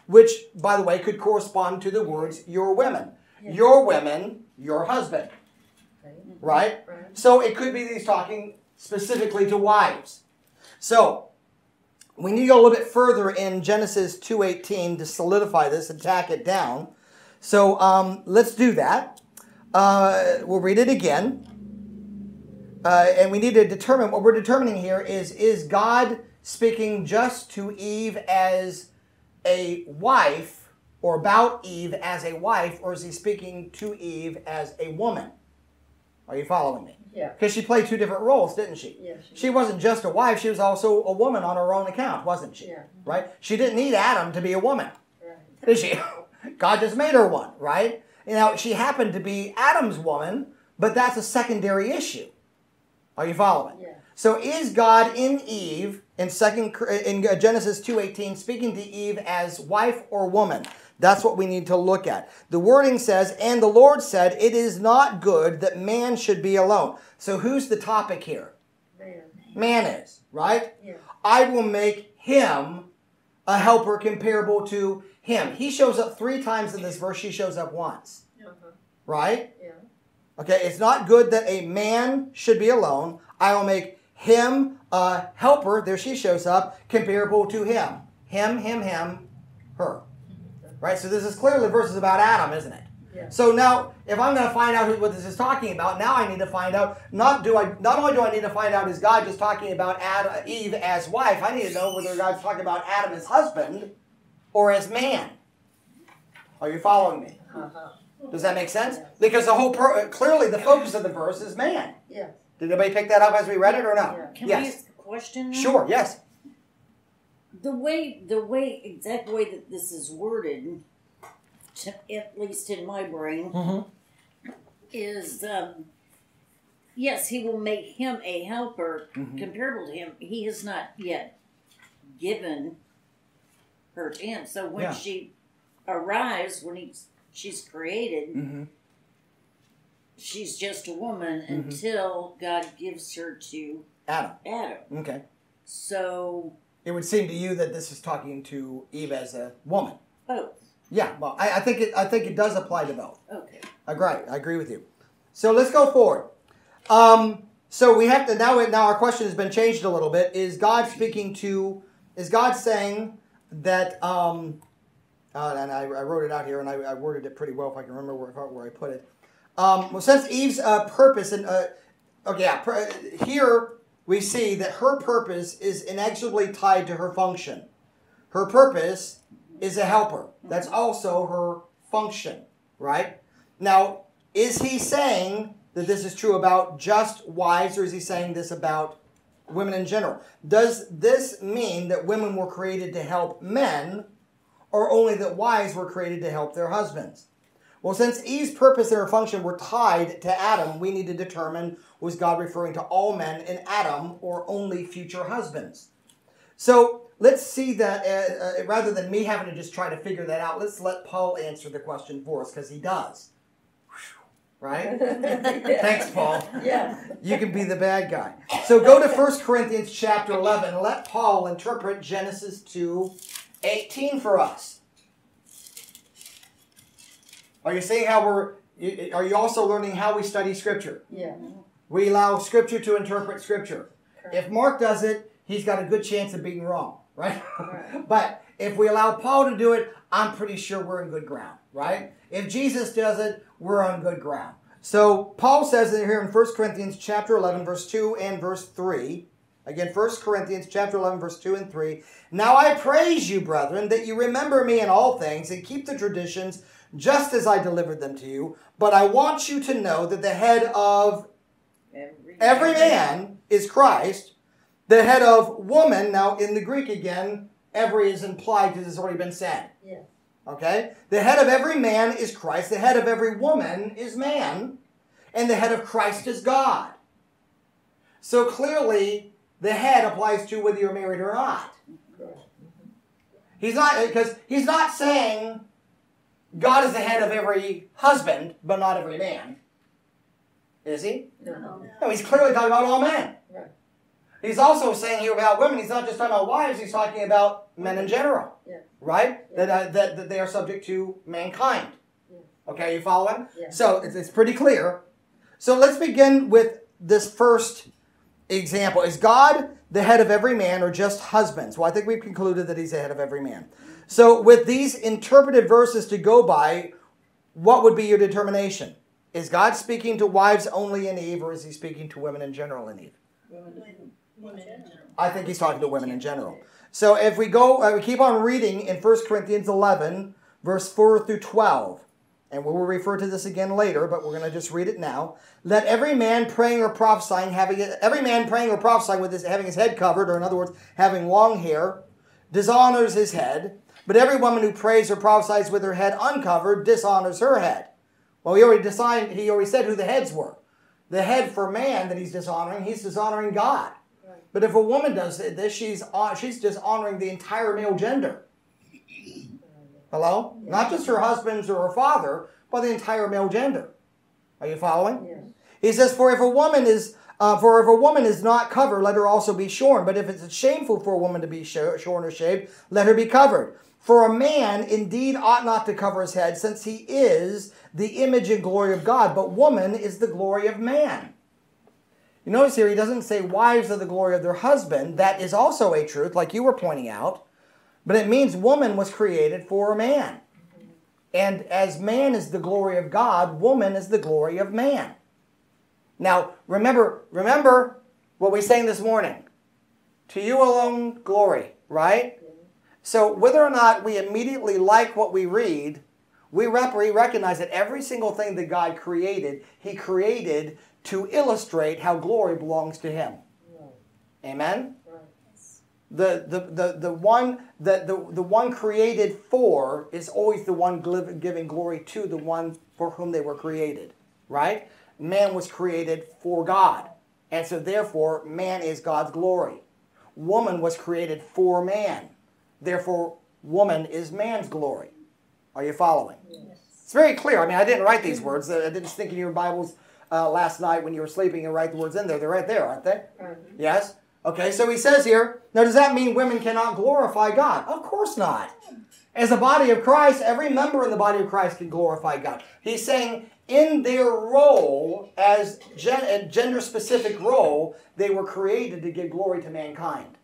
Which, by the way, could correspond to the words your women. Your women, your husband. Right? So it could be that he's talking specifically to wives. So we need to go a little bit further in Genesis 2.18 to solidify this and tack it down. So um, let's do that. Uh, we'll read it again. Uh, and we need to determine what we're determining here is is God speaking just to Eve as a wife or about Eve as a wife, or is he speaking to Eve as a woman? Are you following me? Yeah. Because she played two different roles, didn't she? Yeah, she She wasn't just a wife, she was also a woman on her own account, wasn't she? Yeah. Right? She didn't need Adam to be a woman, Right. did she? God just made her one, right? Now, she happened to be Adam's woman, but that's a secondary issue. Are you following? Yeah. So is God in Eve in second in Genesis 2:18 speaking to Eve as wife or woman? That's what we need to look at. The wording says, "And the Lord said, it is not good that man should be alone." So who's the topic here? Man. Man is, right? Yeah. I will make him a helper comparable to him. He shows up 3 times in this verse, she shows up once. Uh-huh. Right? Yeah. Okay, it's not good that a man should be alone. I will make him a helper, there she shows up, comparable to him. Him, him, him, her. Right? So this is clearly verses about Adam, isn't it? Yeah. So now, if I'm going to find out who, what this is talking about, now I need to find out. Not do I. Not only do I need to find out is God just talking about Adam, Eve as wife. I need to know whether God's talking about Adam as husband or as man. Are you following me? Uh-huh. Does that make sense? Because the whole per- clearly the focus of the verse is man. Yeah. Did anybody pick that up as we read it or no? Yeah. Can yes. we ask a question? now? Sure. Yes. The way, the way, exact way that this is worded, to, at least in my brain, Mm-hmm. is um, yes, he will make him a helper Mhm. comparable to him. He has not yet given her to him. So when Yeah. she arrives, when he's she's created, Mm-hmm. She's just a woman Mhm. until God gives her to Adam. Adam. Okay. So It would seem to you that this is talking to Eve as a woman. both. Yeah. Well, I, I think it. I think it does apply to both. Okay. Agree. I agree with you. So let's go forward. Um, so we have to now. Now our question has been changed a little bit. Is God speaking to? Is God saying that? Um, uh, and I, I wrote it out here, and I, I worded it pretty well if I can remember where, where I put it. Um, well, since Eve's uh, purpose and uh, okay, yeah, pr- here we see that her purpose is inexorably tied to her function. Her purpose is a helper. That's also her function, right? Now, is he saying that this is true about just wives, or is he saying this about women in general? Does this mean that women were created to help men, or only that wives were created to help their husbands? Well, since Eve's purpose and her function were tied to Adam, we need to determine was God referring to all men in Adam or only future husbands? So let's see that uh, uh, rather than me having to just try to figure that out, let's let Paul answer the question for us because he does. Whew. Right? Thanks, Paul. Yeah. You can be the bad guy. So go to 1 Corinthians chapter 11 and let Paul interpret Genesis 2 18 for us. Are you seeing how we're, are you also learning how we study Scripture? Yeah. We allow Scripture to interpret Scripture. If Mark does it, he's got a good chance of being wrong, right? Right. but if we allow Paul to do it, I'm pretty sure we're in good ground, right? If Jesus does it, we're on good ground. So Paul says it here in 1 Corinthians chapter 11, verse 2 and verse 3. Again, 1 Corinthians chapter 11, verse 2 and 3. Now I praise you, brethren, that you remember me in all things and keep the traditions just as I delivered them to you. But I want you to know that the head of Every, Every man is Christ. The head of woman, now in the Greek again, every is implied because it's already been said. Yeah. Okay? The head of every man is Christ. The head of every woman is man. And the head of Christ is God. So clearly, the head applies to whether you're married or not. He's not, because he's not saying God is the head of every husband, but not every man. Is he? No. No, he's clearly talking about all men. Right. He's also saying here about women. He's not just talking about wives. He's talking about men in general. Yeah. Right? Yeah. That, uh, that that they are subject to mankind. Yeah. Okay, you following? Yeah. So it's, it's pretty clear. So let's begin with this first example. Is God the head of every man or just husbands? Well, I think we've concluded that he's the head of every man. So with these interpreted verses to go by, what would be your determination? Is God speaking to wives only in Eve, or is he speaking to women in general in Eve? I think he's talking to women in general. So if we go, uh, we keep on reading in 1 Corinthians 11, verse 4 through 12, and we will refer to this again later, but we're going to just read it now. Let every man praying or prophesying, having every man praying or prophesying with his having his head covered, or in other words, having long hair, dishonors his head. But every woman who prays or prophesies with her head uncovered dishonors her head. Well, he already decided, he already said who the heads were. The head for man that he's dishonoring, he's dishonoring God. Right. But if a woman does this, she's hon- she's dishonoring the entire male gender. Hello? Not just her husband's or her father, but the entire male gender. Are you following? Yes. He says, "For if a woman is, uh, for if a woman is not covered, let her also be shorn. But if it's shameful for a woman to be sho- shorn or shaved, let her be covered. For a man indeed ought not to cover his head, since he is the image and glory of God. But woman is the glory of man." You notice here he doesn't say wives are the glory of their husband. That is also a truth, like you were pointing out. But it means woman was created for a man. And as man is the glory of God, woman is the glory of man. Now, remember, remember what we sang this morning. To you alone glory, right? So whether or not we immediately like what we read, we recognize that every single thing that God created, He created to illustrate how glory belongs to Him. Amen? The, the, the, the, one, the, the, the one created for is always the one giving glory to the one for whom they were created, right? Man was created for God, and so therefore man is God's glory. Woman was created for man, therefore woman is man's glory. Are you following? It's very clear. I mean, I didn't write these words. I didn't stick in your Bibles uh, last night when you were sleeping and write the words in there. They're right there, aren't they? Right. Yes? Okay, so he says here, now does that mean women cannot glorify God? Of course not. As a body of Christ, every member in the body of Christ can glorify God. He's saying in their role as gen- a gender specific role, they were created to give glory to mankind.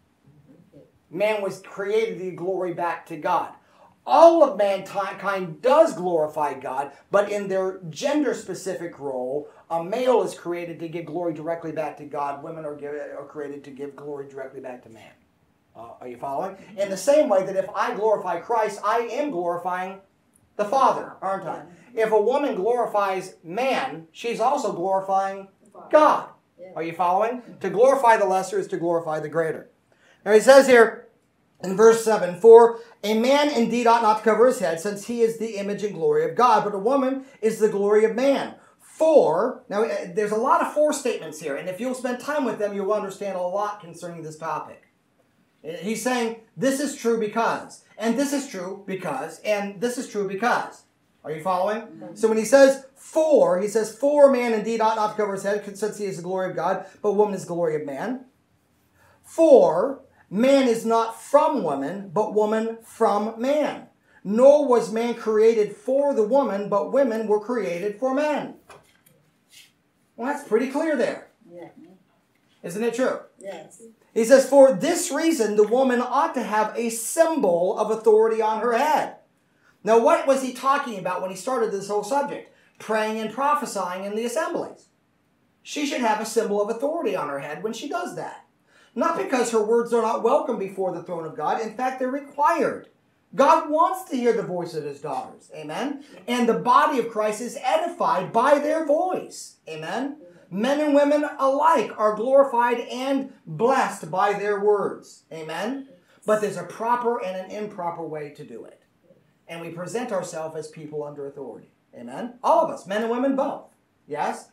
Man was created to give glory back to God. All of mankind does glorify God, but in their gender specific role, a male is created to give glory directly back to God. Women are, give, are created to give glory directly back to man. Uh, are you following? In the same way that if I glorify Christ, I am glorifying the Father, aren't I? If a woman glorifies man, she's also glorifying God. Are you following? To glorify the lesser is to glorify the greater. Now he says here in verse 7 For a man indeed ought not to cover his head, since he is the image and glory of God, but a woman is the glory of man. For, now uh, there's a lot of for statements here, and if you'll spend time with them, you'll understand a lot concerning this topic. Uh, He's saying this is true because, and this is true because, and this is true because. Are you following? So when he says for, he says, For a man indeed ought not to cover his head, since he is the glory of God, but woman is the glory of man. For man is not from woman, but woman from man. Nor was man created for the woman, but women were created for men. Well, that's pretty clear there. Yeah. Isn't it true? Yes. He says, For this reason, the woman ought to have a symbol of authority on her head. Now, what was he talking about when he started this whole subject? Praying and prophesying in the assemblies. She should have a symbol of authority on her head when she does that. Not because her words are not welcome before the throne of God. In fact, they're required. God wants to hear the voice of his daughters. Amen. And the body of Christ is edified by their voice. Amen. Men and women alike are glorified and blessed by their words. Amen. But there's a proper and an improper way to do it. And we present ourselves as people under authority. Amen. All of us, men and women both. Yes?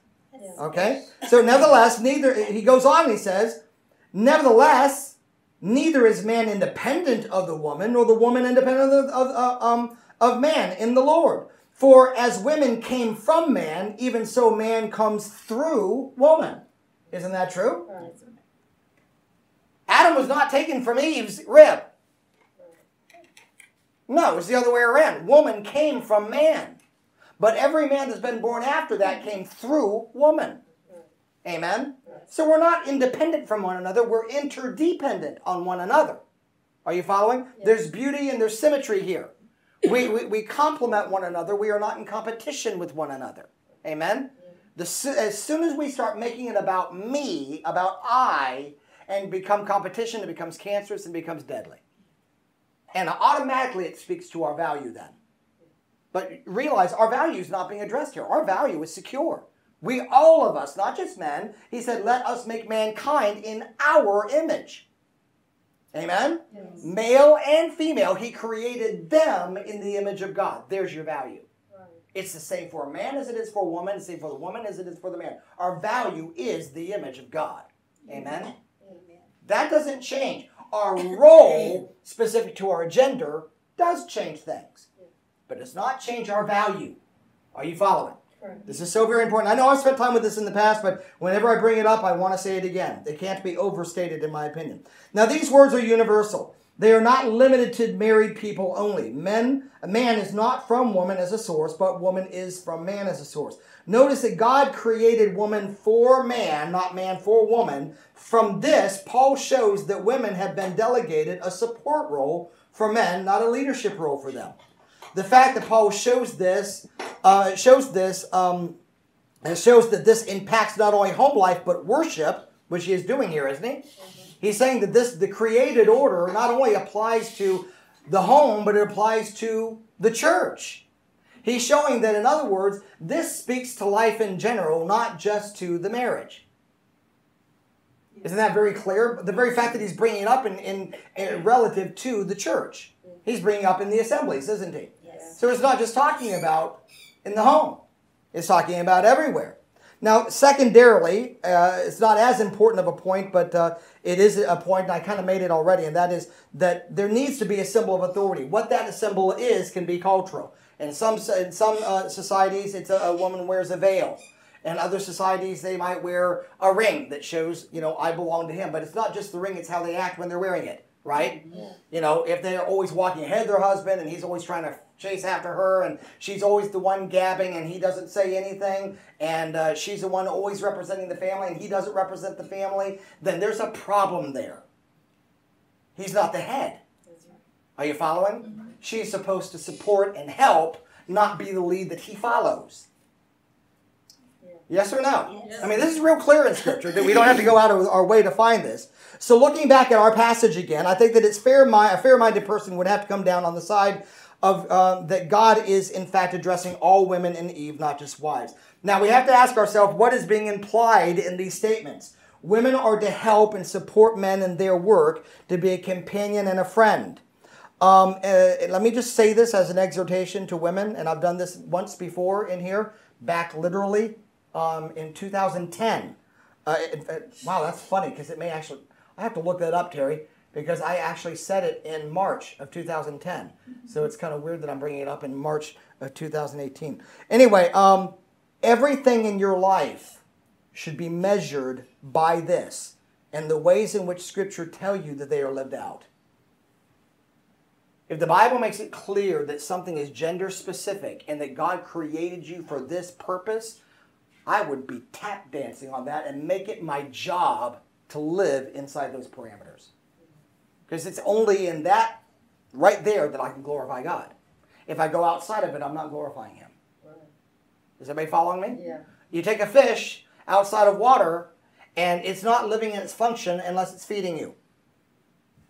Okay? So, nevertheless, neither, he goes on he says, Nevertheless, neither is man independent of the woman, nor the woman independent of, of, of, um, of man in the Lord. For as women came from man, even so man comes through woman. Isn't that true? Adam was not taken from Eve's rib. No, it was the other way around. Woman came from man. But every man that's been born after that came through woman. Amen? So we're not independent from one another, we're interdependent on one another. Are you following? There's beauty and there's symmetry here. We, we, we complement one another, we are not in competition with one another. Amen? The, as soon as we start making it about me, about I, and become competition, it becomes cancerous and becomes deadly. And automatically it speaks to our value then. But realize our value is not being addressed here. Our value is secure. We, all of us, not just men, he said, let us make mankind in our image. Amen? Male and female, he created them in the image of God. There's your value. Right. It's the same for a man as it is for a woman, the same for the woman as it is for the man. Our value is the image of God. Amen? Amen. That doesn't change. Our role, specific to our gender, does change things, but does not change our value. Are you following? This is so very important. I know I've spent time with this in the past, but whenever I bring it up, I want to say it again. It can't be overstated, in my opinion. Now, these words are universal. They are not limited to married people only. Men, a man is not from woman as a source, but woman is from man as a source. Notice that God created woman for man, not man for woman. From this, Paul shows that women have been delegated a support role for men, not a leadership role for them. The fact that Paul shows this uh, shows this um, shows that this impacts not only home life but worship, which he is doing here, isn't he? He's saying that this the created order not only applies to the home, but it applies to the church. He's showing that, in other words, this speaks to life in general, not just to the marriage. Isn't that very clear? The very fact that he's bringing it up in, in, in relative to the church, he's bringing up in the assemblies, isn't he? So it's not just talking about in the home, it's talking about everywhere. Now, secondarily, uh, it's not as important of a point, but uh, it is a point, and I kind of made it already, and that is that there needs to be a symbol of authority. What that symbol is can be cultural. In some, in some uh, societies, it's a, a woman wears a veil. In other societies, they might wear a ring that shows, you know, I belong to him. But it's not just the ring, it's how they act when they're wearing it, right? You know, if they're always walking ahead of their husband and he's always trying to chase after her and she's always the one gabbing and he doesn't say anything and uh, she's the one always representing the family and he doesn't represent the family, then there's a problem there. He's not the head. Are you following? She's supposed to support and help, not be the lead that he follows. Yes or no? Yes. I mean, this is real clear in Scripture that we don't have to go out of our way to find this. So, looking back at our passage again, I think that it's fair. A fair-minded person would have to come down on the side of uh, that God is in fact addressing all women in Eve, not just wives. Now, we have to ask ourselves what is being implied in these statements. Women are to help and support men in their work, to be a companion and a friend. Um, uh, let me just say this as an exhortation to women, and I've done this once before in here, back literally um, in 2010. Uh, it- it- wow, that's funny because it may actually, I have to look that up, Terry, because I actually said it in March of 2010. So it's kind of weird that I'm bringing it up in March of 2018. Anyway, um, everything in your life should be measured by this and the ways in which Scripture tell you that they are lived out. If the Bible makes it clear that something is gender specific and that God created you for this purpose, I would be tap dancing on that and make it my job to live inside those parameters. Because it's only in that right there that I can glorify God. If I go outside of it, I'm not glorifying Him. Is everybody following me? Yeah. You take a fish outside of water, and it's not living in its function unless it's feeding you.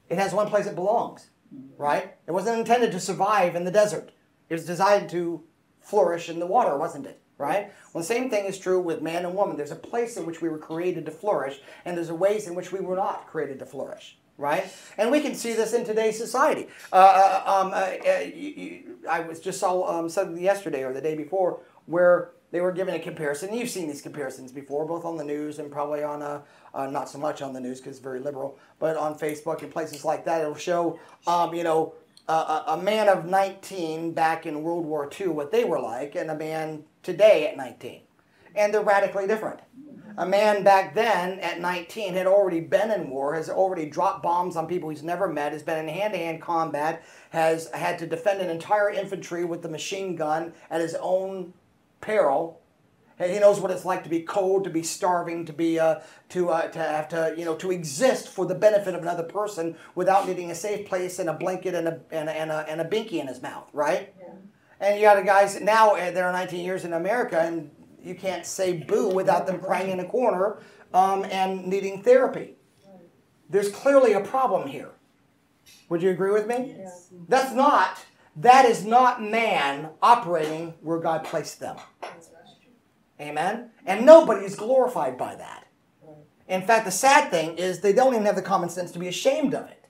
It has one place it belongs, mm-hmm. right? It wasn't intended to survive in the desert. It was designed to flourish in the water, wasn't it? Right? Well, the same thing is true with man and woman. There's a place in which we were created to flourish, and there's a ways in which we were not created to flourish. Right? And we can see this in today's society. Uh, uh, um, uh, uh, you, you, I was just saw um, something yesterday or the day before where they were giving a comparison. You've seen these comparisons before, both on the news and probably on uh, uh, not so much on the news because it's very liberal, but on Facebook and places like that. It'll show, um, you know, a a man of 19 back in World War II, what they were like, and a man today at 19. And they're radically different. A man back then at 19 had already been in war, has already dropped bombs on people he's never met, has been in hand to hand combat, has had to defend an entire infantry with the machine gun at his own peril. And he knows what it's like to be cold, to be starving, to be uh, to uh, to have to you know to exist for the benefit of another person without needing a safe place and a blanket and a and a, and a, and a binky in his mouth, right? And you got the guys now uh, that are 19 years in America, and you can't say boo without them crying in a corner um, and needing therapy. There's clearly a problem here. Would you agree with me? Yes. That's not. That is not man operating where God placed them. Amen? And nobody is glorified by that. In fact, the sad thing is they don't even have the common sense to be ashamed of it.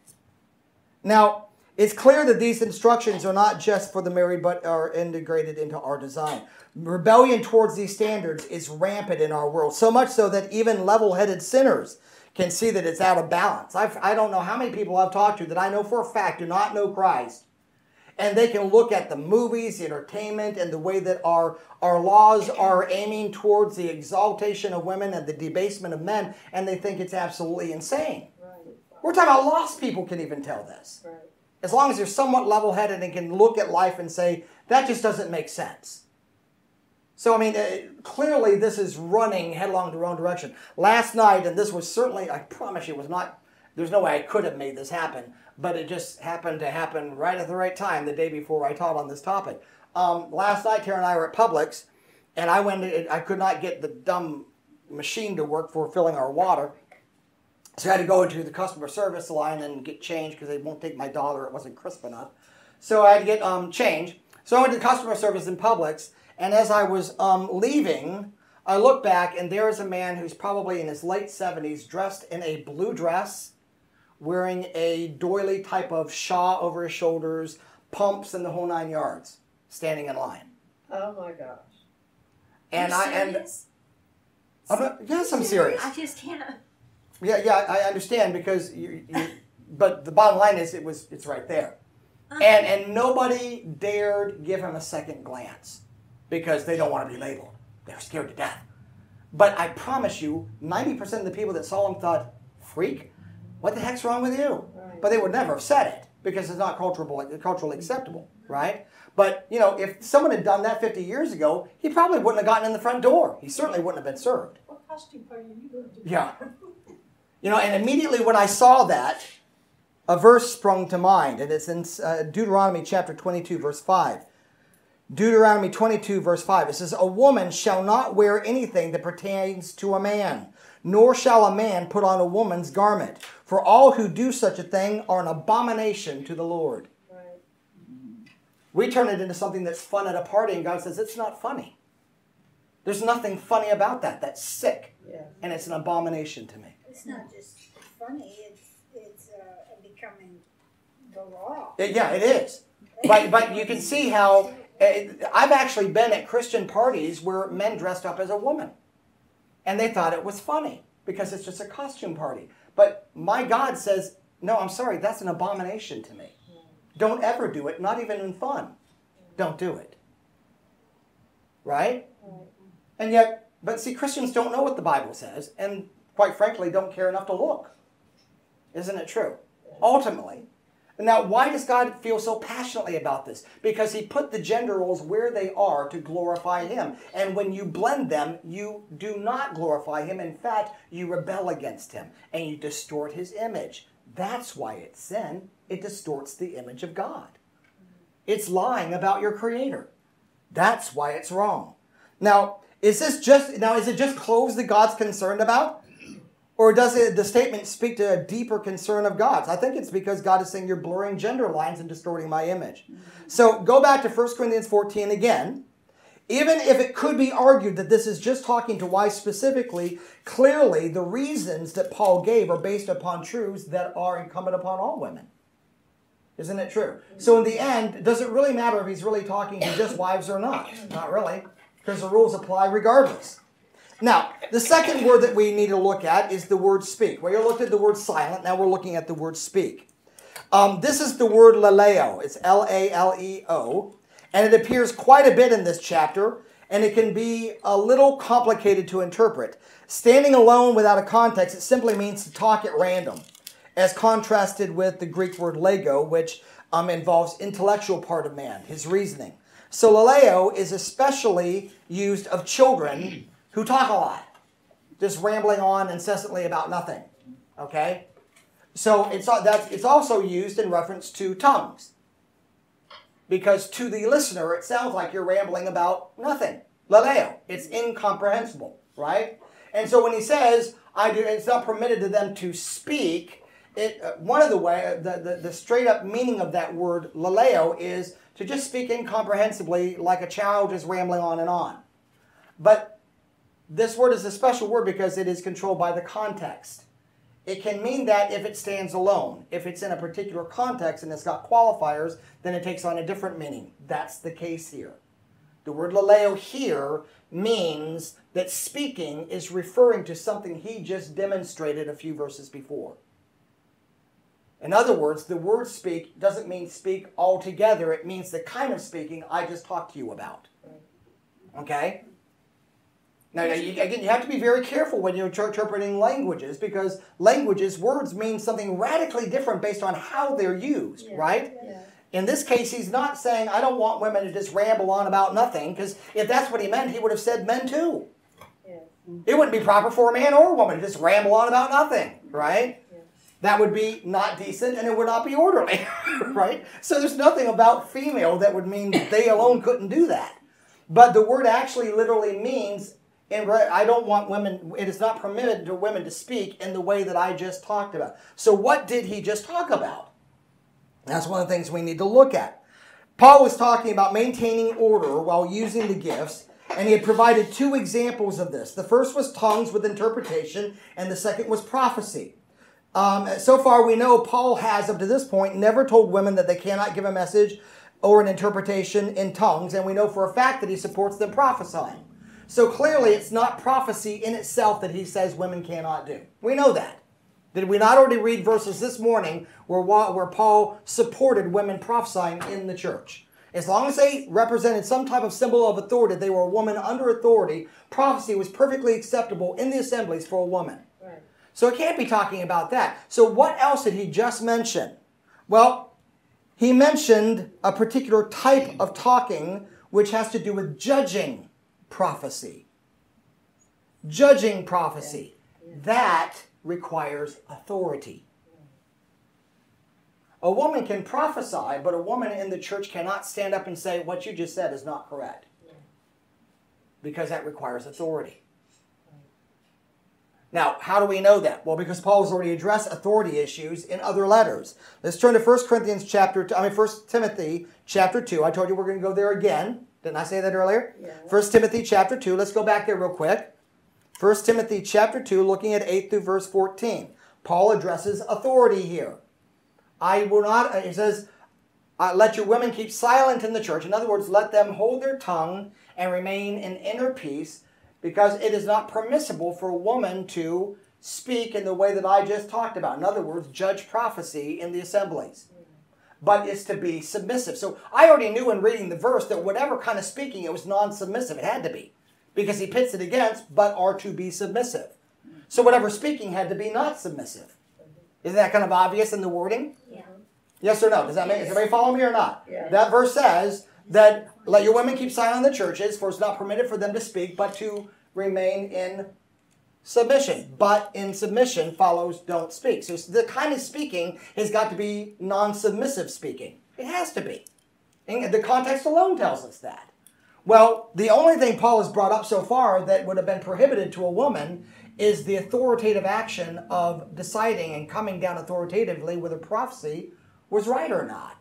Now, It's clear that these instructions are not just for the married, but are integrated into our design. Rebellion towards these standards is rampant in our world, so much so that even level headed sinners can see that it's out of balance. I've, I don't know how many people I've talked to that I know for a fact do not know Christ. And they can look at the movies, the entertainment, and the way that our, our laws are aiming towards the exaltation of women and the debasement of men, and they think it's absolutely insane. Right, We're talking about lost people can even tell this. right. As long as you're somewhat level headed and can look at life and say, that just doesn't make sense. So, I mean, uh, clearly this is running headlong in the wrong direction. Last night, and this was certainly, I promise you, it was not, there's no way I could have made this happen, but it just happened to happen right at the right time the day before I taught on this topic. Um, last night, Tara and I were at Publix, and I went, I could not get the dumb machine to work for filling our water. So I had to go into the customer service line and get change because they won't take my dollar. It wasn't crisp enough. So I had to get um, change. So I went to customer service in Publix, and as I was um, leaving, I looked back, and there is a man who's probably in his late 70s, dressed in a blue dress, wearing a doily type of shawl over his shoulders, pumps, and the whole nine yards, standing in line. Oh my gosh. And Are I you and serious? I'm not, yes, I'm serious. I just can't. Yeah, yeah, I understand because you, you but the bottom line is it was it's right there. Uh-huh. And and nobody dared give him a second glance because they don't want to be labeled. They're scared to death. But I promise you, 90% of the people that saw him thought, freak, what the heck's wrong with you? Right. But they would never have said it because it's not cultural, culturally acceptable, right? But, you know, if someone had done that 50 years ago, he probably wouldn't have gotten in the front door. He certainly wouldn't have been served. What costume party are you going to? Yeah. You know, and immediately when I saw that, a verse sprung to mind, and it's in uh, Deuteronomy chapter 22, verse 5. Deuteronomy 22, verse 5. It says, A woman shall not wear anything that pertains to a man, nor shall a man put on a woman's garment, for all who do such a thing are an abomination to the Lord. Right. We turn it into something that's fun at a party, and God says, It's not funny. There's nothing funny about that. That's sick, Yeah. and it's an abomination to me. It's not just funny, it's, it's, uh, becoming the law. Yeah, it is. But but you can see how uh, I've actually been at Christian parties where men dressed up as a woman, and they thought it was funny because it's just a costume party. But my God says, no, I'm sorry, that's an abomination to me. Don't ever do it, not even in fun. Don't do it. Right? And yet, but see, Christians don't know what the Bible says, and quite frankly, don't care enough to look. Isn't it true? Ultimately. Now, why does God feel so passionately about this? Because He put the gender roles where they are to glorify Him. And when you blend them, you do not glorify Him. In fact, you rebel against Him and you distort His image. That's why it's sin. It distorts the image of God. It's lying about your Creator. That's why it's wrong. Now, is this just now? Is it just clothes that God's concerned about? Or does it, the statement speak to a deeper concern of God's? I think it's because God is saying you're blurring gender lines and distorting my image. Mm-hmm. So go back to 1 Corinthians 14 again. Even if it could be argued that this is just talking to wives specifically, clearly the reasons that Paul gave are based upon truths that are incumbent upon all women. Isn't it true? So in the end, does it really matter if he's really talking to just wives or not? Not really, because the rules apply regardless. Now, the second word that we need to look at is the word speak. We looked at the word silent, now we're looking at the word speak. Um, this is the word laleo. It's L A L E O, and it appears quite a bit in this chapter, and it can be a little complicated to interpret. Standing alone without a context, it simply means to talk at random, as contrasted with the Greek word lego, which um, involves intellectual part of man, his reasoning. So laleo is especially used of children who talk a lot, just rambling on incessantly about nothing. Okay? So it's, that's, it's also used in reference to tongues. Because to the listener, it sounds like you're rambling about nothing. Laleo. It's incomprehensible, right? And so when he says, I do, it's not permitted to them to speak, it, uh, one of the way, the, the, the straight up meaning of that word laleo is to just speak incomprehensibly like a child just rambling on and on. But this word is a special word because it is controlled by the context. It can mean that if it stands alone. If it's in a particular context and it's got qualifiers, then it takes on a different meaning. That's the case here. The word laleo here means that speaking is referring to something he just demonstrated a few verses before. In other words, the word speak doesn't mean speak altogether, it means the kind of speaking I just talked to you about. Okay? Now, you, again, you have to be very careful when you're interpreting languages because languages, words mean something radically different based on how they're used, Yeah. right? Yeah. In this case, he's not saying, I don't want women to just ramble on about nothing, because if that's what he meant, he would have said men too. Yeah. It wouldn't be proper for a man or a woman to just ramble on about nothing, right? That would be not decent and it would not be orderly, right? So there's nothing about female that would mean they alone couldn't do that. But the word actually literally means, re- I don't want women, it is not permitted to women to speak in the way that I just talked about. So what did he just talk about? That's one of the things we need to look at. Paul was talking about maintaining order while using the gifts, and he had provided two examples of this. The first was tongues with interpretation, and the second was prophecy. Um, so far, we know Paul has, up to this point, never told women that they cannot give a message or an interpretation in tongues, and we know for a fact that he supports them prophesying. So clearly, it's not prophecy in itself that he says women cannot do. We know that. Did we not already read verses this morning where, where Paul supported women prophesying in the church? As long as they represented some type of symbol of authority, they were a woman under authority, prophecy was perfectly acceptable in the assemblies for a woman. Right. So it can't be talking about that. So what else did he just mention? Well, he mentioned a particular type of talking which has to do with judging prophecy. Judging prophecy. That requires authority. A woman can prophesy, but a woman in the church cannot stand up and say, What you just said is not correct. Because that requires authority. Now, how do we know that? Well, because Paul has already addressed authority issues in other letters. Let's turn to 1 Corinthians chapter I mean 1 Timothy chapter 2. I told you we're going to go there again. Didn't I say that earlier? Yeah. 1 Timothy chapter 2. Let's go back there real quick. 1 Timothy chapter 2, looking at 8 through verse 14. Paul addresses authority here. I will not, uh, he says, let your women keep silent in the church. In other words, let them hold their tongue and remain in inner peace, because it is not permissible for a woman to speak in the way that I just talked about. In other words, judge prophecy in the assemblies. But it's to be submissive. So I already knew in reading the verse that whatever kind of speaking, it was non submissive. It had to be. Because he pits it against, but are to be submissive. So whatever speaking had to be not submissive. Isn't that kind of obvious in the wording? Yeah. Yes or no? Does that make does everybody follow me or not? Yeah. That verse says that let your women keep silent in the churches, for it's not permitted for them to speak, but to remain in submission. But in submission follows don't speak. So the kind of speaking has got to be non-submissive speaking. It has to be. And the context alone tells us that. Well, the only thing Paul has brought up so far that would have been prohibited to a woman is the authoritative action of deciding and coming down authoritatively whether prophecy was right or not.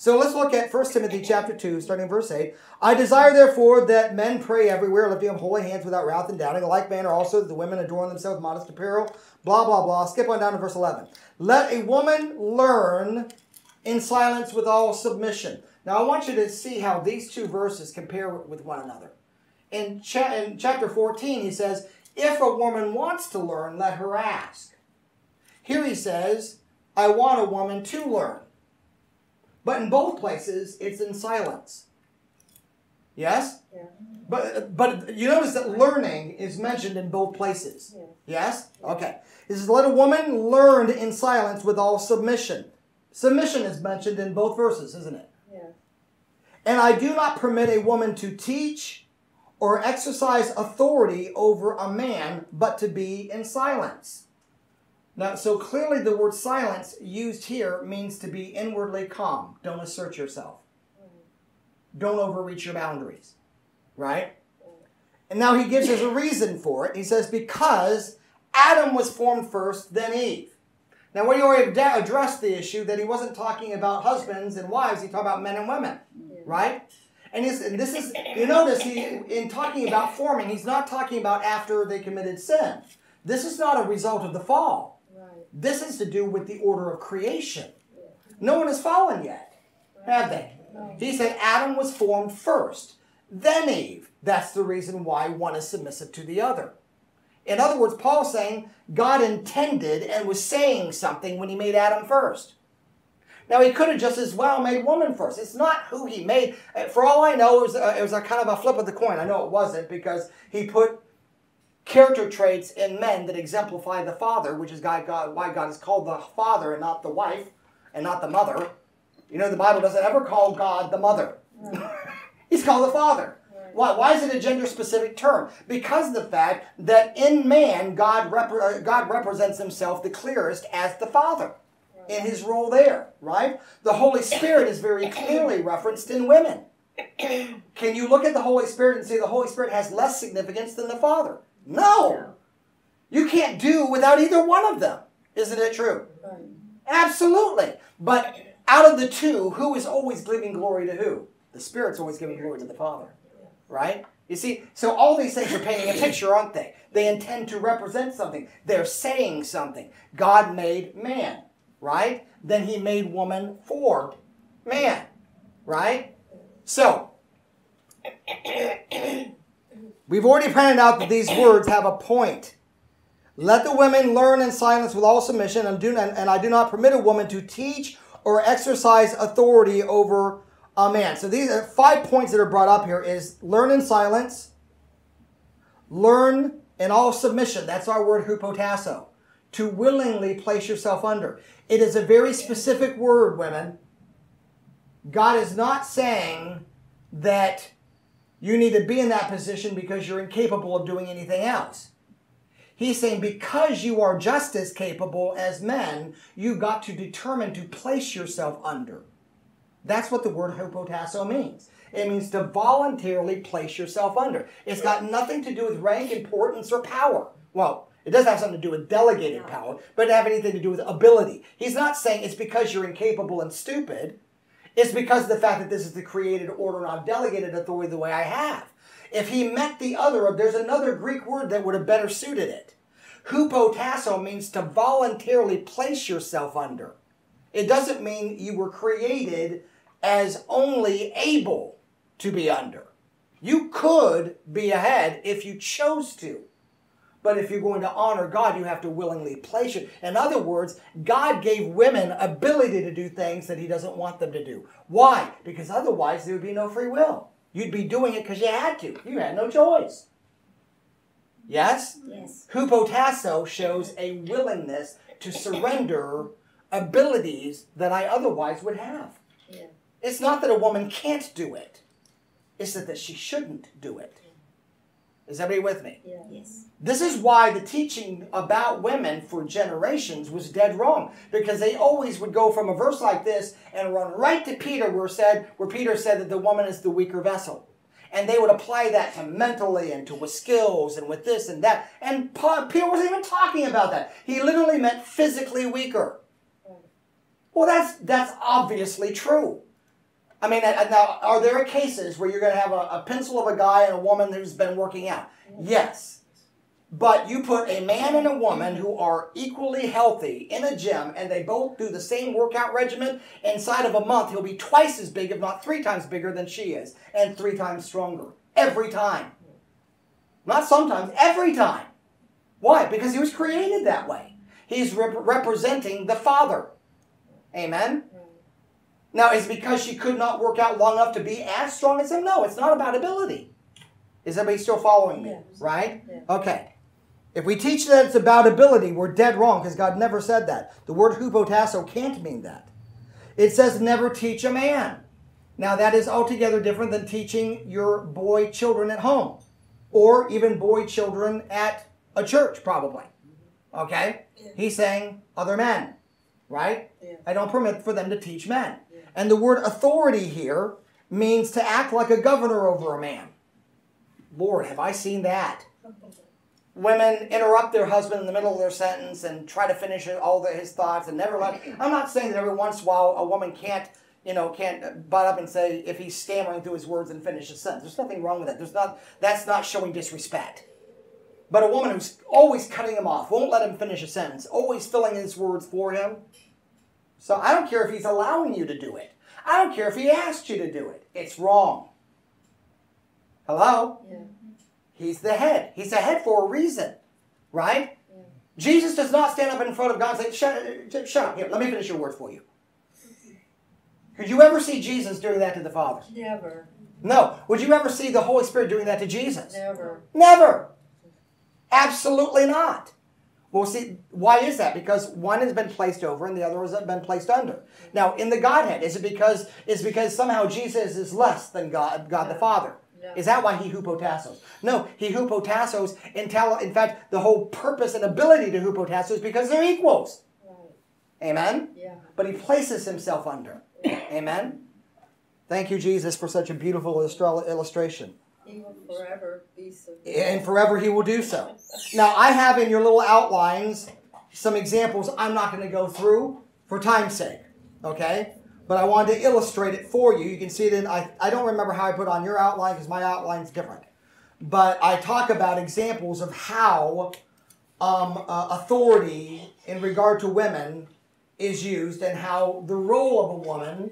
So let's look at 1 Timothy chapter 2, starting in verse 8. I desire therefore that men pray everywhere, lifting up holy hands without wrath and doubting. In like manner also that the women adorn themselves with modest apparel. Blah, blah, blah. Skip on down to verse 11. Let a woman learn in silence with all submission. Now I want you to see how these two verses compare with one another. In, cha- in chapter 14, he says, If a woman wants to learn, let her ask. Here he says, I want a woman to learn. But in both places, it's in silence. Yes? Yeah. But but you notice that learning is mentioned in both places. Yeah. Yes? Okay. This is, let a woman learn in silence with all submission. Submission is mentioned in both verses, isn't it? Yeah. And I do not permit a woman to teach or exercise authority over a man, but to be in silence. Now, so clearly the word silence used here means to be inwardly calm. Don't assert yourself. Don't overreach your boundaries. Right? And now he gives us a reason for it. He says, because Adam was formed first, then Eve. Now, when we already ad- addressed the issue that he wasn't talking about husbands and wives, he talked about men and women. Right? And, he's, and this is, you notice, he, in talking about forming, he's not talking about after they committed sin. This is not a result of the fall. This is to do with the order of creation. No one has fallen yet, have they? He said Adam was formed first, then Eve. That's the reason why one is submissive to the other. In other words, Paul's saying God intended and was saying something when he made Adam first. Now, he could have just as well made woman first. It's not who he made. For all I know, it was, a, it was a kind of a flip of the coin. I know it wasn't because he put character traits in men that exemplify the father, which is God, God, why God is called the father and not the wife and not the mother. You know, the Bible doesn't ever call God the mother. He's called the father. Why? Why is it a gender specific term? Because of the fact that in man, God, uh, God represents himself the clearest as the father in his role there, right? The Holy Spirit is very clearly referenced in women. Can you look at the Holy Spirit and say the Holy Spirit has less significance than the Father? No. You can't do without either one of them. Isn't it true? Right. Absolutely. But out of the two, who is always giving glory to who? The Spirit's always giving glory to the Father. Right? You see, so all these things are painting a picture, aren't they? They intend to represent something. They're saying something. God made man, right? Then he made woman for man, right? So, we've already pointed out that these words have a point. Let the women learn in silence with all submission, and, do, and, and I do not permit a woman to teach or exercise authority over a man. So these are five points that are brought up here is learn in silence, learn in all submission. That's our word hupotasso. To willingly place yourself under. It is a very specific word, women. God is not saying that you need to be in that position because you're incapable of doing anything else. He's saying because you are just as capable as men, you've got to determine to place yourself under. That's what the word hypotasso means. It means to voluntarily place yourself under. It's got nothing to do with rank, importance, or power. Well, it does have something to do with delegated power, but it doesn't have anything to do with ability. He's not saying it's because you're incapable and stupid. It's because of the fact that this is the created order and I've delegated authority the way I have. If he meant the other, there's another Greek word that would have better suited it. Hupotasso means to voluntarily place yourself under. It doesn't mean you were created as only able to be under. You could be ahead if you chose to. But if you're going to honor God, you have to willingly place it. In other words, God gave women ability to do things that He doesn't want them to do. Why? Because otherwise there would be no free will. You'd be doing it because you had to. You had no choice. Yes? Yes. Hupotasso shows a willingness to surrender abilities that I otherwise would have. Yeah. It's not that a woman can't do it. It's that, that she shouldn't do it. Is everybody with me? Yeah. Yes. This is why the teaching about women for generations was dead wrong because they always would go from a verse like this and run right to Peter where said where Peter said that the woman is the weaker vessel. And they would apply that to mentally and to with skills and with this and that. And Pa- Peter wasn't even talking about that. He literally meant physically weaker. Well, that's that's obviously true. I mean, and now are there cases where you're going to have a, a pencil of a guy and a woman who's been working out? Yes. But you put a man and a woman who are equally healthy in a gym and they both do the same workout regimen, inside of a month he'll be twice as big, if not three times bigger than she is, and three times stronger. Every time. Not sometimes, every time. Why? Because he was created that way. He's rep- representing the Father. Amen? Now, is it because she could not work out long enough to be as strong as him? No, it's not about ability. Is everybody still following me? Yes. Right? Yeah. Okay. If we teach that it's about ability, we're dead wrong because God never said that. The word hupotasso can't mean that. It says never teach a man. Now, that is altogether different than teaching your boy children at home or even boy children at a church, probably. Okay? He's saying other men, right? Yeah. I don't permit for them to teach men. And the word authority here means to act like a governor over a man. Lord, have I seen that? Women interrupt their husband in the middle of their sentence and try to finish all the, his thoughts and never let. I'm not saying that every once in a while a woman can't, you know, can't butt up and say if he's stammering through his words and finish his sentence. There's nothing wrong with that. There's not. That's not showing disrespect. but a woman who's always cutting him off, won't let him finish a sentence, always filling his words for him. So I don't care if he's allowing you to do it. I don't care if he asked you to do it. It's wrong. Hello? Yeah. He's the head. He's the head for a reason, right? Yeah. Jesus does not stand up in front of God and say, shut, shut up, here, let me finish your word for you. Could you ever see Jesus doing that to the Father? Never, No. Would you ever see the Holy Spirit doing that to Jesus? never. Never. Absolutely not. Well, see, why is that? Because one has been placed over and the other has been placed under. Now, in the Godhead, is it because is because somehow Jesus is less than God, God the Father? No. Is that why he hupotassos? No, he hupotassos until, in fact, the whole purpose and ability to hupotasso is because they're equals. Right. Amen? Yeah. But he places himself under. Amen? Thank you, Jesus, for such a beautiful illustra- illustration. Forever be. And forever he will do so. Now, I have in your little outlines some examples I'm not going to go through for time's sake. Okay? But I wanted to illustrate it for you. You can see it in, I, I don't remember how I put on your outline because my outline's different. But I talk about examples of how um, uh, authority in regard to women is used and how the role of a woman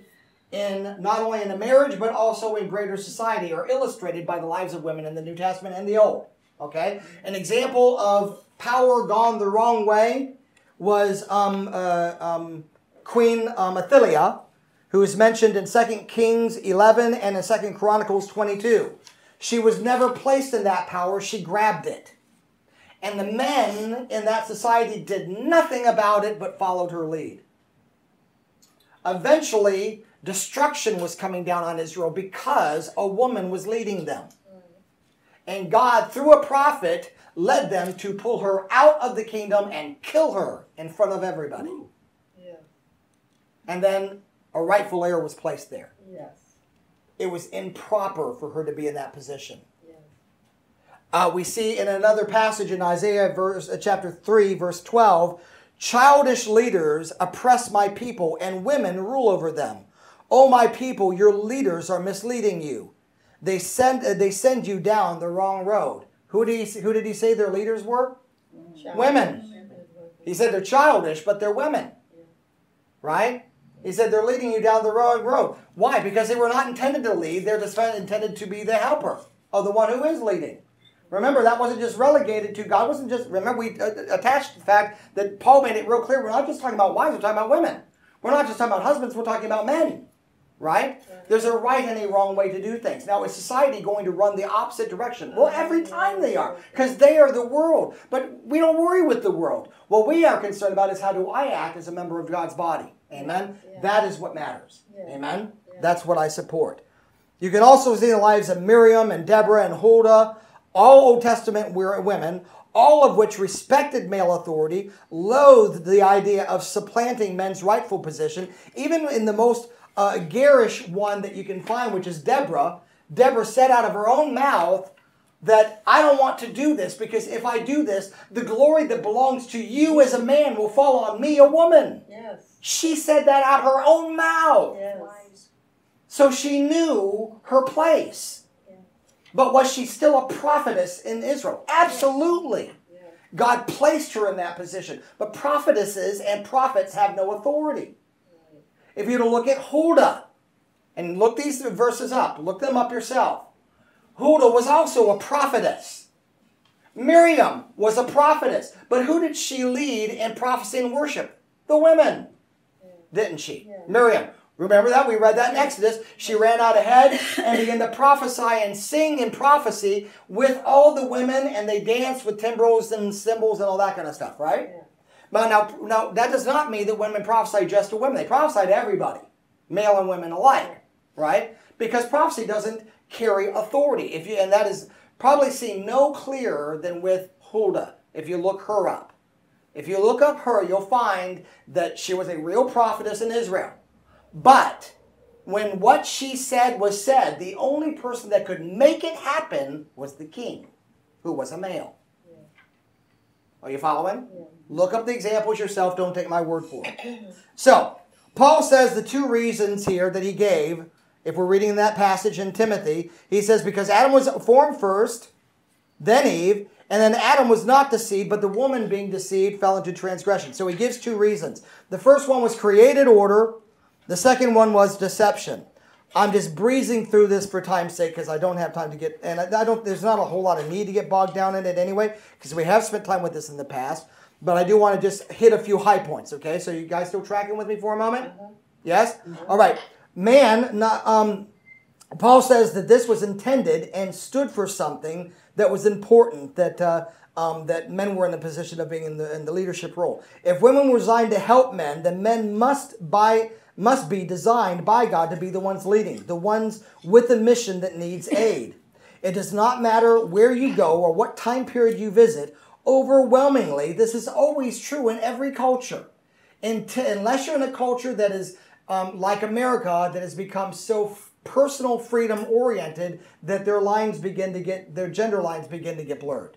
in not only in a marriage but also in greater society are illustrated by the lives of women in the New Testament and the Old. Okay? An example of power gone the wrong way was um, uh, um, Queen um, Athaliah, who is mentioned in 2 Kings 11 and in 2 Chronicles 22. She was never placed in that power, she grabbed it. And the men in that society did nothing about it but followed her lead. Eventually, destruction was coming down on Israel because a woman was leading them. And God, through a prophet, led them to pull her out of the kingdom and kill her in front of everybody. Yeah. And then a rightful heir was placed there. Yes. It was improper for her to be in that position. Yes. Uh, we see in another passage in Isaiah verse, uh, chapter 3, verse 12 childish leaders oppress my people, and women rule over them. O my people, your leaders are misleading you. They send, uh, they send you down the wrong road. Who did, he, who did he say their leaders were? Child- Women. He said they're childish, but they're women. Right? He said they're leading you down the wrong road. Why? Because they were not intended to lead, they're just intended to be the helper of the one who is leading. Remember, that wasn't just relegated to God. Wasn't just remember we uh, attached the fact that Paul made it real clear. We're not just talking about wives. We're talking about women. We're not just talking about husbands. We're talking about men. Right? There's a right and a wrong way to do things. Now, is society going to run the opposite direction? Well, every time they are, because they are the world. But we don't worry with the world. What we are concerned about is how do I act as a member of God's body. Amen. Yeah. That is what matters. Yeah. Amen. Yeah. That's what I support. You can also see the lives of Miriam and Deborah and Huldah, all Old Testament women, all of which respected male authority, loathed the idea of supplanting men's rightful position. Even in the most uh, garish one that you can find, which is Deborah, Deborah said out of her own mouth that I don't want to do this because if I do this, the glory that belongs to you as a man will fall on me, a woman. Yes. She said that out her own mouth. Yes. So she knew her place. Yeah. But was she still a prophetess in Israel? Absolutely. Yeah. God placed her in that position. But prophetesses and prophets have no authority. If you were to look at Huldah, and look these verses up, look them up yourself. Huldah was also a prophetess. Miriam was a prophetess. But who did she lead in prophecy and worship? The women, didn't she? Yeah. Miriam. Remember that? We read that in Exodus. She ran out ahead and began to prophesy and sing in prophecy with all the women, and they danced with timbrels and cymbals and all that kind of stuff, right? Yeah. But now, now that does not mean that women prophesy just to women. They prophesy to everybody, male and women alike, right? Because prophecy doesn't carry authority. If you and that is probably seen no clearer than with Huldah. If you look her up, if you look up her, you'll find that she was a real prophetess in Israel. But when what she said was said, the only person that could make it happen was the king, who was a male. Are you following? Yeah. Look up the examples yourself. Don't take my word for it. So, Paul says the two reasons here that he gave, if we're reading that passage in Timothy, he says, because Adam was formed first, then Eve, And then Adam was not deceived, but the woman being deceived fell into transgression. So he gives two reasons. The first one was created order, the second one was deception. I'm just breezing through this for time's sake because I don't have time to get, and I, I don't. There's not a whole lot of need to get bogged down in it anyway because we have spent time with this in the past. But I do want to just hit a few high points. Okay, so you guys still tracking with me for a moment? Yes. All right. Man, not, um, Paul says that this was intended and stood for something that was important. That uh, um, that men were in a position of being in the in the leadership role. If women were designed to help men, then men must by must be designed by God to be the ones leading, the ones with a mission that needs aid. It does not matter where you go or what time period you visit. Overwhelmingly, this is always true in every culture. Unless you're in a culture that is um, like America, that has become so personal freedom oriented that their lines begin to get, their gender lines begin to get blurred.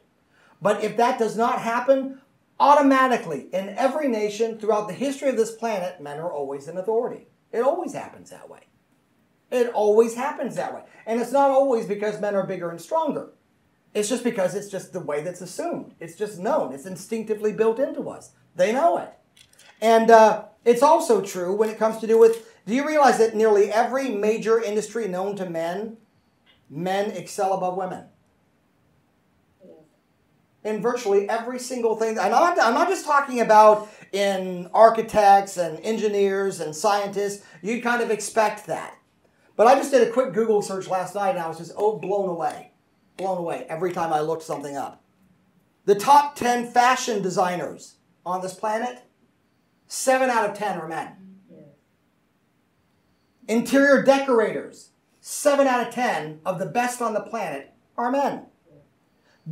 But if that does not happen, automatically in every nation throughout the history of this planet, men are always in authority. It always happens that way. It always happens that way. And it's not always because men are bigger and stronger. It's just because it's just the way that's assumed. It's just known. It's instinctively built into us. They know it. And uh, it's also true when it comes to do with do you realize that nearly every major industry known to men, men excel above women? In virtually every single thing. I'm not, I'm not just talking about in architects and engineers and scientists. You'd kind of expect that. But I just did a quick Google search last night and I was just oh blown away. Blown away every time I looked something up. The top 10 fashion designers on this planet, 7 out of 10 are men. Interior decorators, 7 out of 10 of the best on the planet are men.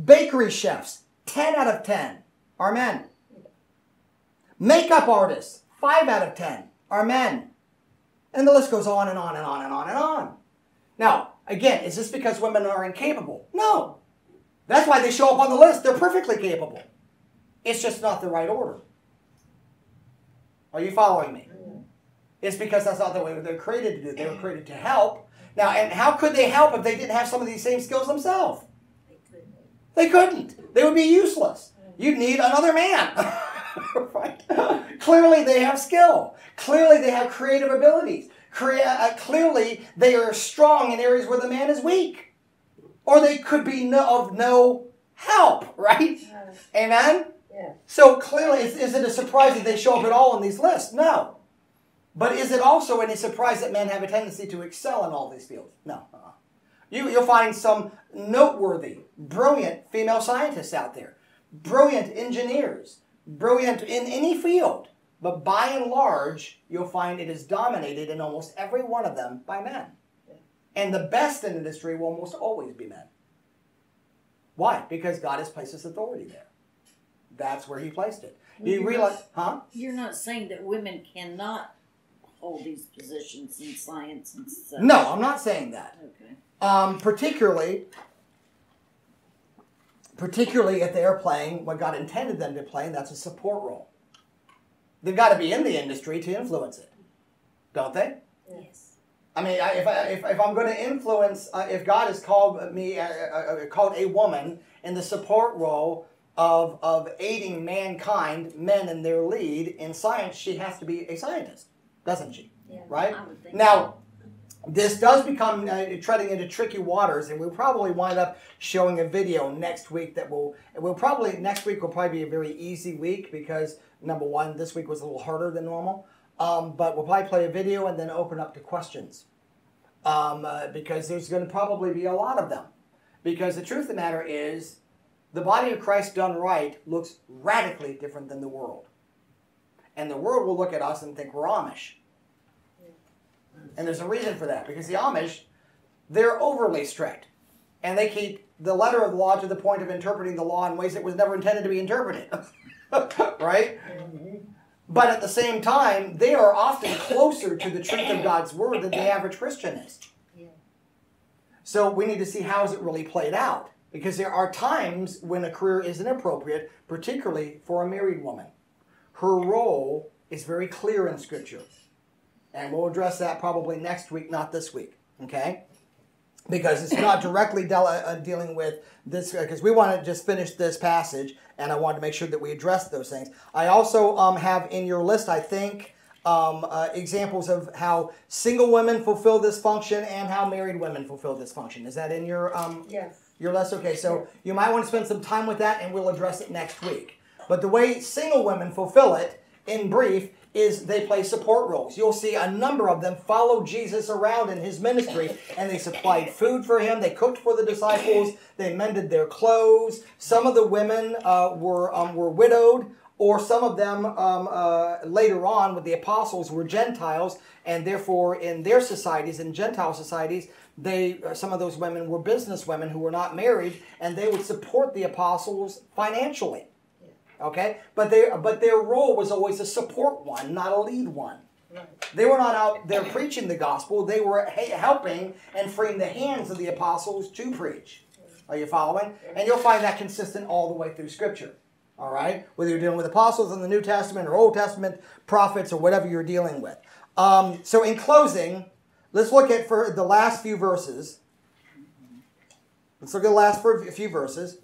Bakery chefs, 10 out of 10 are men. Makeup artists, 5 out of 10 are men. And the list goes on and on and on and on and on. Now, again, is this because women are incapable? No. That's why they show up on the list. They're perfectly capable. It's just not the right order. Are you following me? It's because that's not the way they're created to do. They were created to help. Now, and how could they help if they didn't have some of these same skills themselves? They couldn't. They would be useless. You'd need another man. right? Clearly, they have skill. Clearly, they have creative abilities. Crea- uh, clearly, they are strong in areas where the man is weak. Or they could be no, of no help, right? Amen? Yeah. So clearly, is, is it a surprise that they show up at all on these lists? No. But is it also any surprise that men have a tendency to excel in all these fields? No. Uh-uh. You, you'll find some noteworthy, brilliant female scientists out there, brilliant engineers, brilliant in any field. But by and large, you'll find it is dominated in almost every one of them by men. And the best in industry will almost always be men. Why? Because God has placed his authority there. That's where he placed it. You You're realize, not- huh? You're not saying that women cannot hold these positions in science and stuff. No, I'm not saying that. Okay. Um, particularly, particularly if they are playing what God intended them to play, and that's a support role. They've got to be in the industry to influence it, don't they? Yes. I mean, if, I, if, if I'm going to influence, uh, if God has called me, uh, uh, uh, called a woman in the support role of, of aiding mankind, men in their lead in science, she has to be a scientist, doesn't she? Yeah. Right? I would think Now, this does become uh, treading into tricky waters, and we'll probably wind up showing a video next week that will. We'll probably next week will probably be a very easy week because number one, this week was a little harder than normal. Um, but we'll probably play a video and then open up to questions um, uh, because there's going to probably be a lot of them. Because the truth of the matter is, the body of Christ done right looks radically different than the world, and the world will look at us and think we're Amish. And there's a reason for that because the Amish, they're overly strict. And they keep the letter of the law to the point of interpreting the law in ways that was never intended to be interpreted. right? But at the same time, they are often closer to the truth of God's word than the average Christian is. So we need to see how is it really played out. Because there are times when a career is inappropriate, particularly for a married woman. Her role is very clear in Scripture. And we'll address that probably next week, not this week. Okay? because it's not directly del- uh, dealing with this because we want to just finish this passage and i wanted to make sure that we address those things i also um, have in your list i think um, uh, examples of how single women fulfill this function and how married women fulfill this function is that in your um, Yes. your list okay so you might want to spend some time with that and we'll address it next week but the way single women fulfill it in brief is they play support roles. You'll see a number of them follow Jesus around in his ministry, and they supplied food for him. They cooked for the disciples. They mended their clothes. Some of the women uh, were um, were widowed, or some of them um, uh, later on with the apostles were Gentiles, and therefore in their societies, in Gentile societies, they uh, some of those women were business women who were not married, and they would support the apostles financially. Okay, but they but their role was always a support one, not a lead one. They were not out there preaching the gospel. They were helping and freeing the hands of the apostles to preach. Are you following? And you'll find that consistent all the way through Scripture. All right, whether you're dealing with apostles in the New Testament or Old Testament prophets or whatever you're dealing with. Um, so, in closing, let's look at for the last few verses. Let's look at the last for a few verses.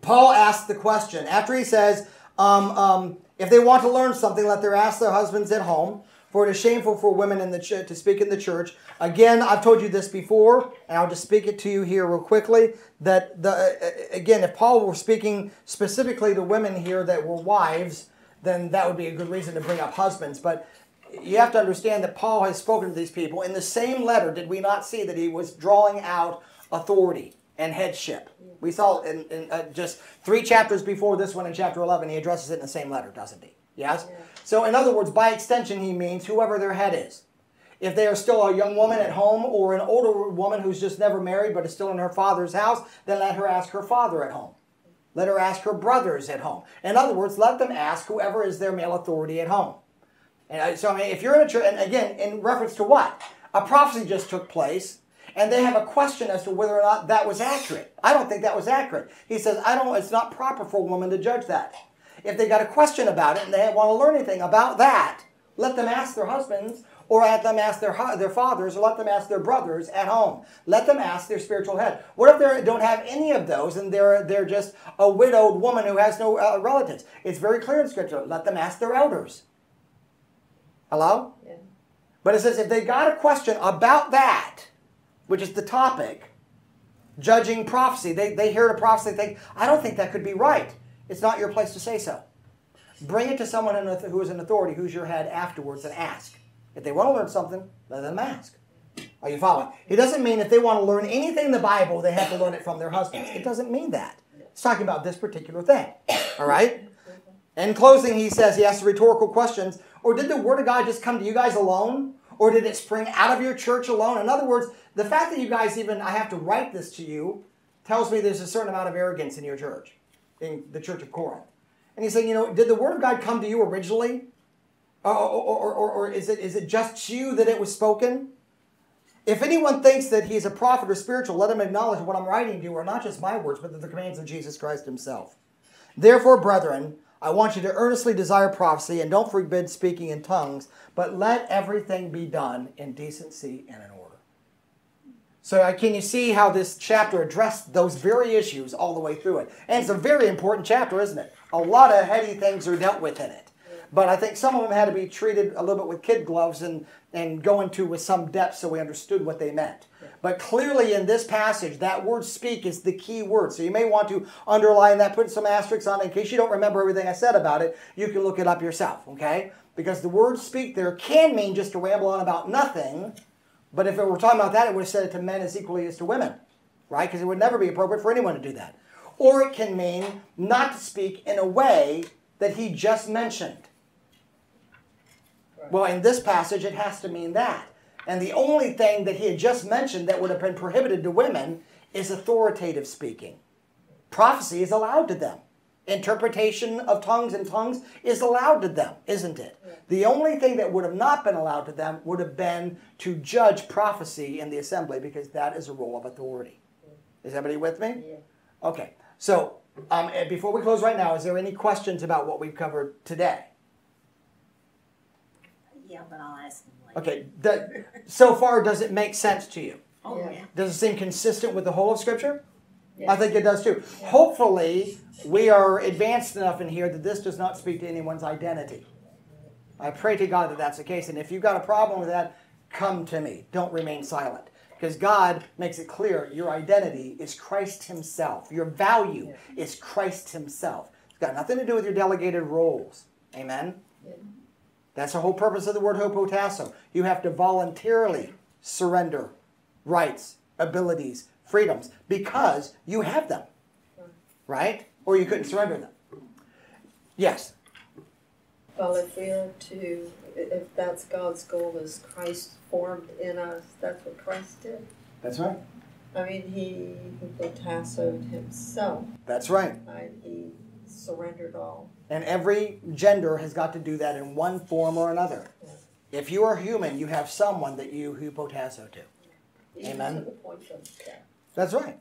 Paul asks the question after he says, um, um, if they want to learn something, let them ask their husbands at home. For it is shameful for women in the ch- to speak in the church. Again, I've told you this before, and I'll just speak it to you here real quickly. That the uh, again, if Paul were speaking specifically to women here that were wives, then that would be a good reason to bring up husbands. But you have to understand that Paul has spoken to these people in the same letter. Did we not see that he was drawing out authority? And headship. We saw in, in uh, just three chapters before this one in chapter 11, he addresses it in the same letter, doesn't he? Yes? Yeah. So, in other words, by extension, he means whoever their head is. If they are still a young woman at home or an older woman who's just never married but is still in her father's house, then let her ask her father at home. Let her ask her brothers at home. In other words, let them ask whoever is their male authority at home. And so, I mean, if you're in a church, and again, in reference to what? A prophecy just took place and they have a question as to whether or not that was accurate. I don't think that was accurate. He says, I don't, it's not proper for a woman to judge that. If they got a question about it and they want to learn anything about that, let them ask their husbands or let them ask their, their fathers or let them ask their brothers at home. Let them ask their spiritual head. What if they don't have any of those and they're, they're just a widowed woman who has no uh, relatives? It's very clear in Scripture. Let them ask their elders. Hello? Yeah. But it says if they got a question about that, which is the topic, judging prophecy. They, they hear a prophecy, they think, I don't think that could be right. It's not your place to say so. Bring it to someone who is an authority, who's your head afterwards, and ask. If they want to learn something, let them ask. Are you following? It doesn't mean if they want to learn anything in the Bible, they have to learn it from their husbands. It doesn't mean that. It's talking about this particular thing. All right? In closing, he says he asks rhetorical questions. Or did the Word of God just come to you guys alone? Or did it spring out of your church alone? In other words, the fact that you guys even, I have to write this to you, tells me there's a certain amount of arrogance in your church, in the church of Corinth. And he's saying, you know, did the Word of God come to you originally? Or, or, or, or, is, it, is it just you that it was spoken? If anyone thinks that he is a prophet or spiritual, let him acknowledge what I'm writing to you are not just my words, but the commands of Jesus Christ himself. Therefore, brethren, I want you to earnestly desire prophecy and don't forbid speaking in tongues, but let everything be done in decency and in order. So, uh, can you see how this chapter addressed those very issues all the way through it? And it's a very important chapter, isn't it? A lot of heady things are dealt with in it. But I think some of them had to be treated a little bit with kid gloves and, and go into with some depth so we understood what they meant. But clearly in this passage, that word speak is the key word. So you may want to underline that, put some asterisks on it in case you don't remember everything I said about it. You can look it up yourself, okay? Because the word speak there can mean just to ramble on about nothing. But if it were talking about that, it would have said it to men as equally as to women, right? Because it would never be appropriate for anyone to do that. Or it can mean not to speak in a way that he just mentioned. Well, in this passage, it has to mean that. And the only thing that he had just mentioned that would have been prohibited to women is authoritative speaking. Prophecy is allowed to them. Interpretation of tongues and tongues is allowed to them, isn't it? The only thing that would have not been allowed to them would have been to judge prophecy in the assembly because that is a role of authority. Is everybody with me? Okay. So, um, before we close right now, is there any questions about what we've covered today? Yeah, but I'll ask. Okay. That, so far, does it make sense to you? Oh, Yeah. yeah. Does it seem consistent with the whole of Scripture? I think it does too. Hopefully, we are advanced enough in here that this does not speak to anyone's identity. I pray to God that that's the case. And if you've got a problem with that, come to me. Don't remain silent. Because God makes it clear your identity is Christ Himself. Your value is Christ Himself. It's got nothing to do with your delegated roles. Amen? That's the whole purpose of the word hupotasso. You have to voluntarily surrender rights, abilities, freedoms because you have them. Right? Or you couldn't surrender them. Yes. Well, if we are to, if that's God's goal, is Christ formed in us, that's what Christ did. That's right. I mean, he, he himself, That's right. right? He surrendered all. And every gender has got to do that in one form or another. If you are human, you have someone that you hupotasso to. Even Amen. to the point of death. That's right.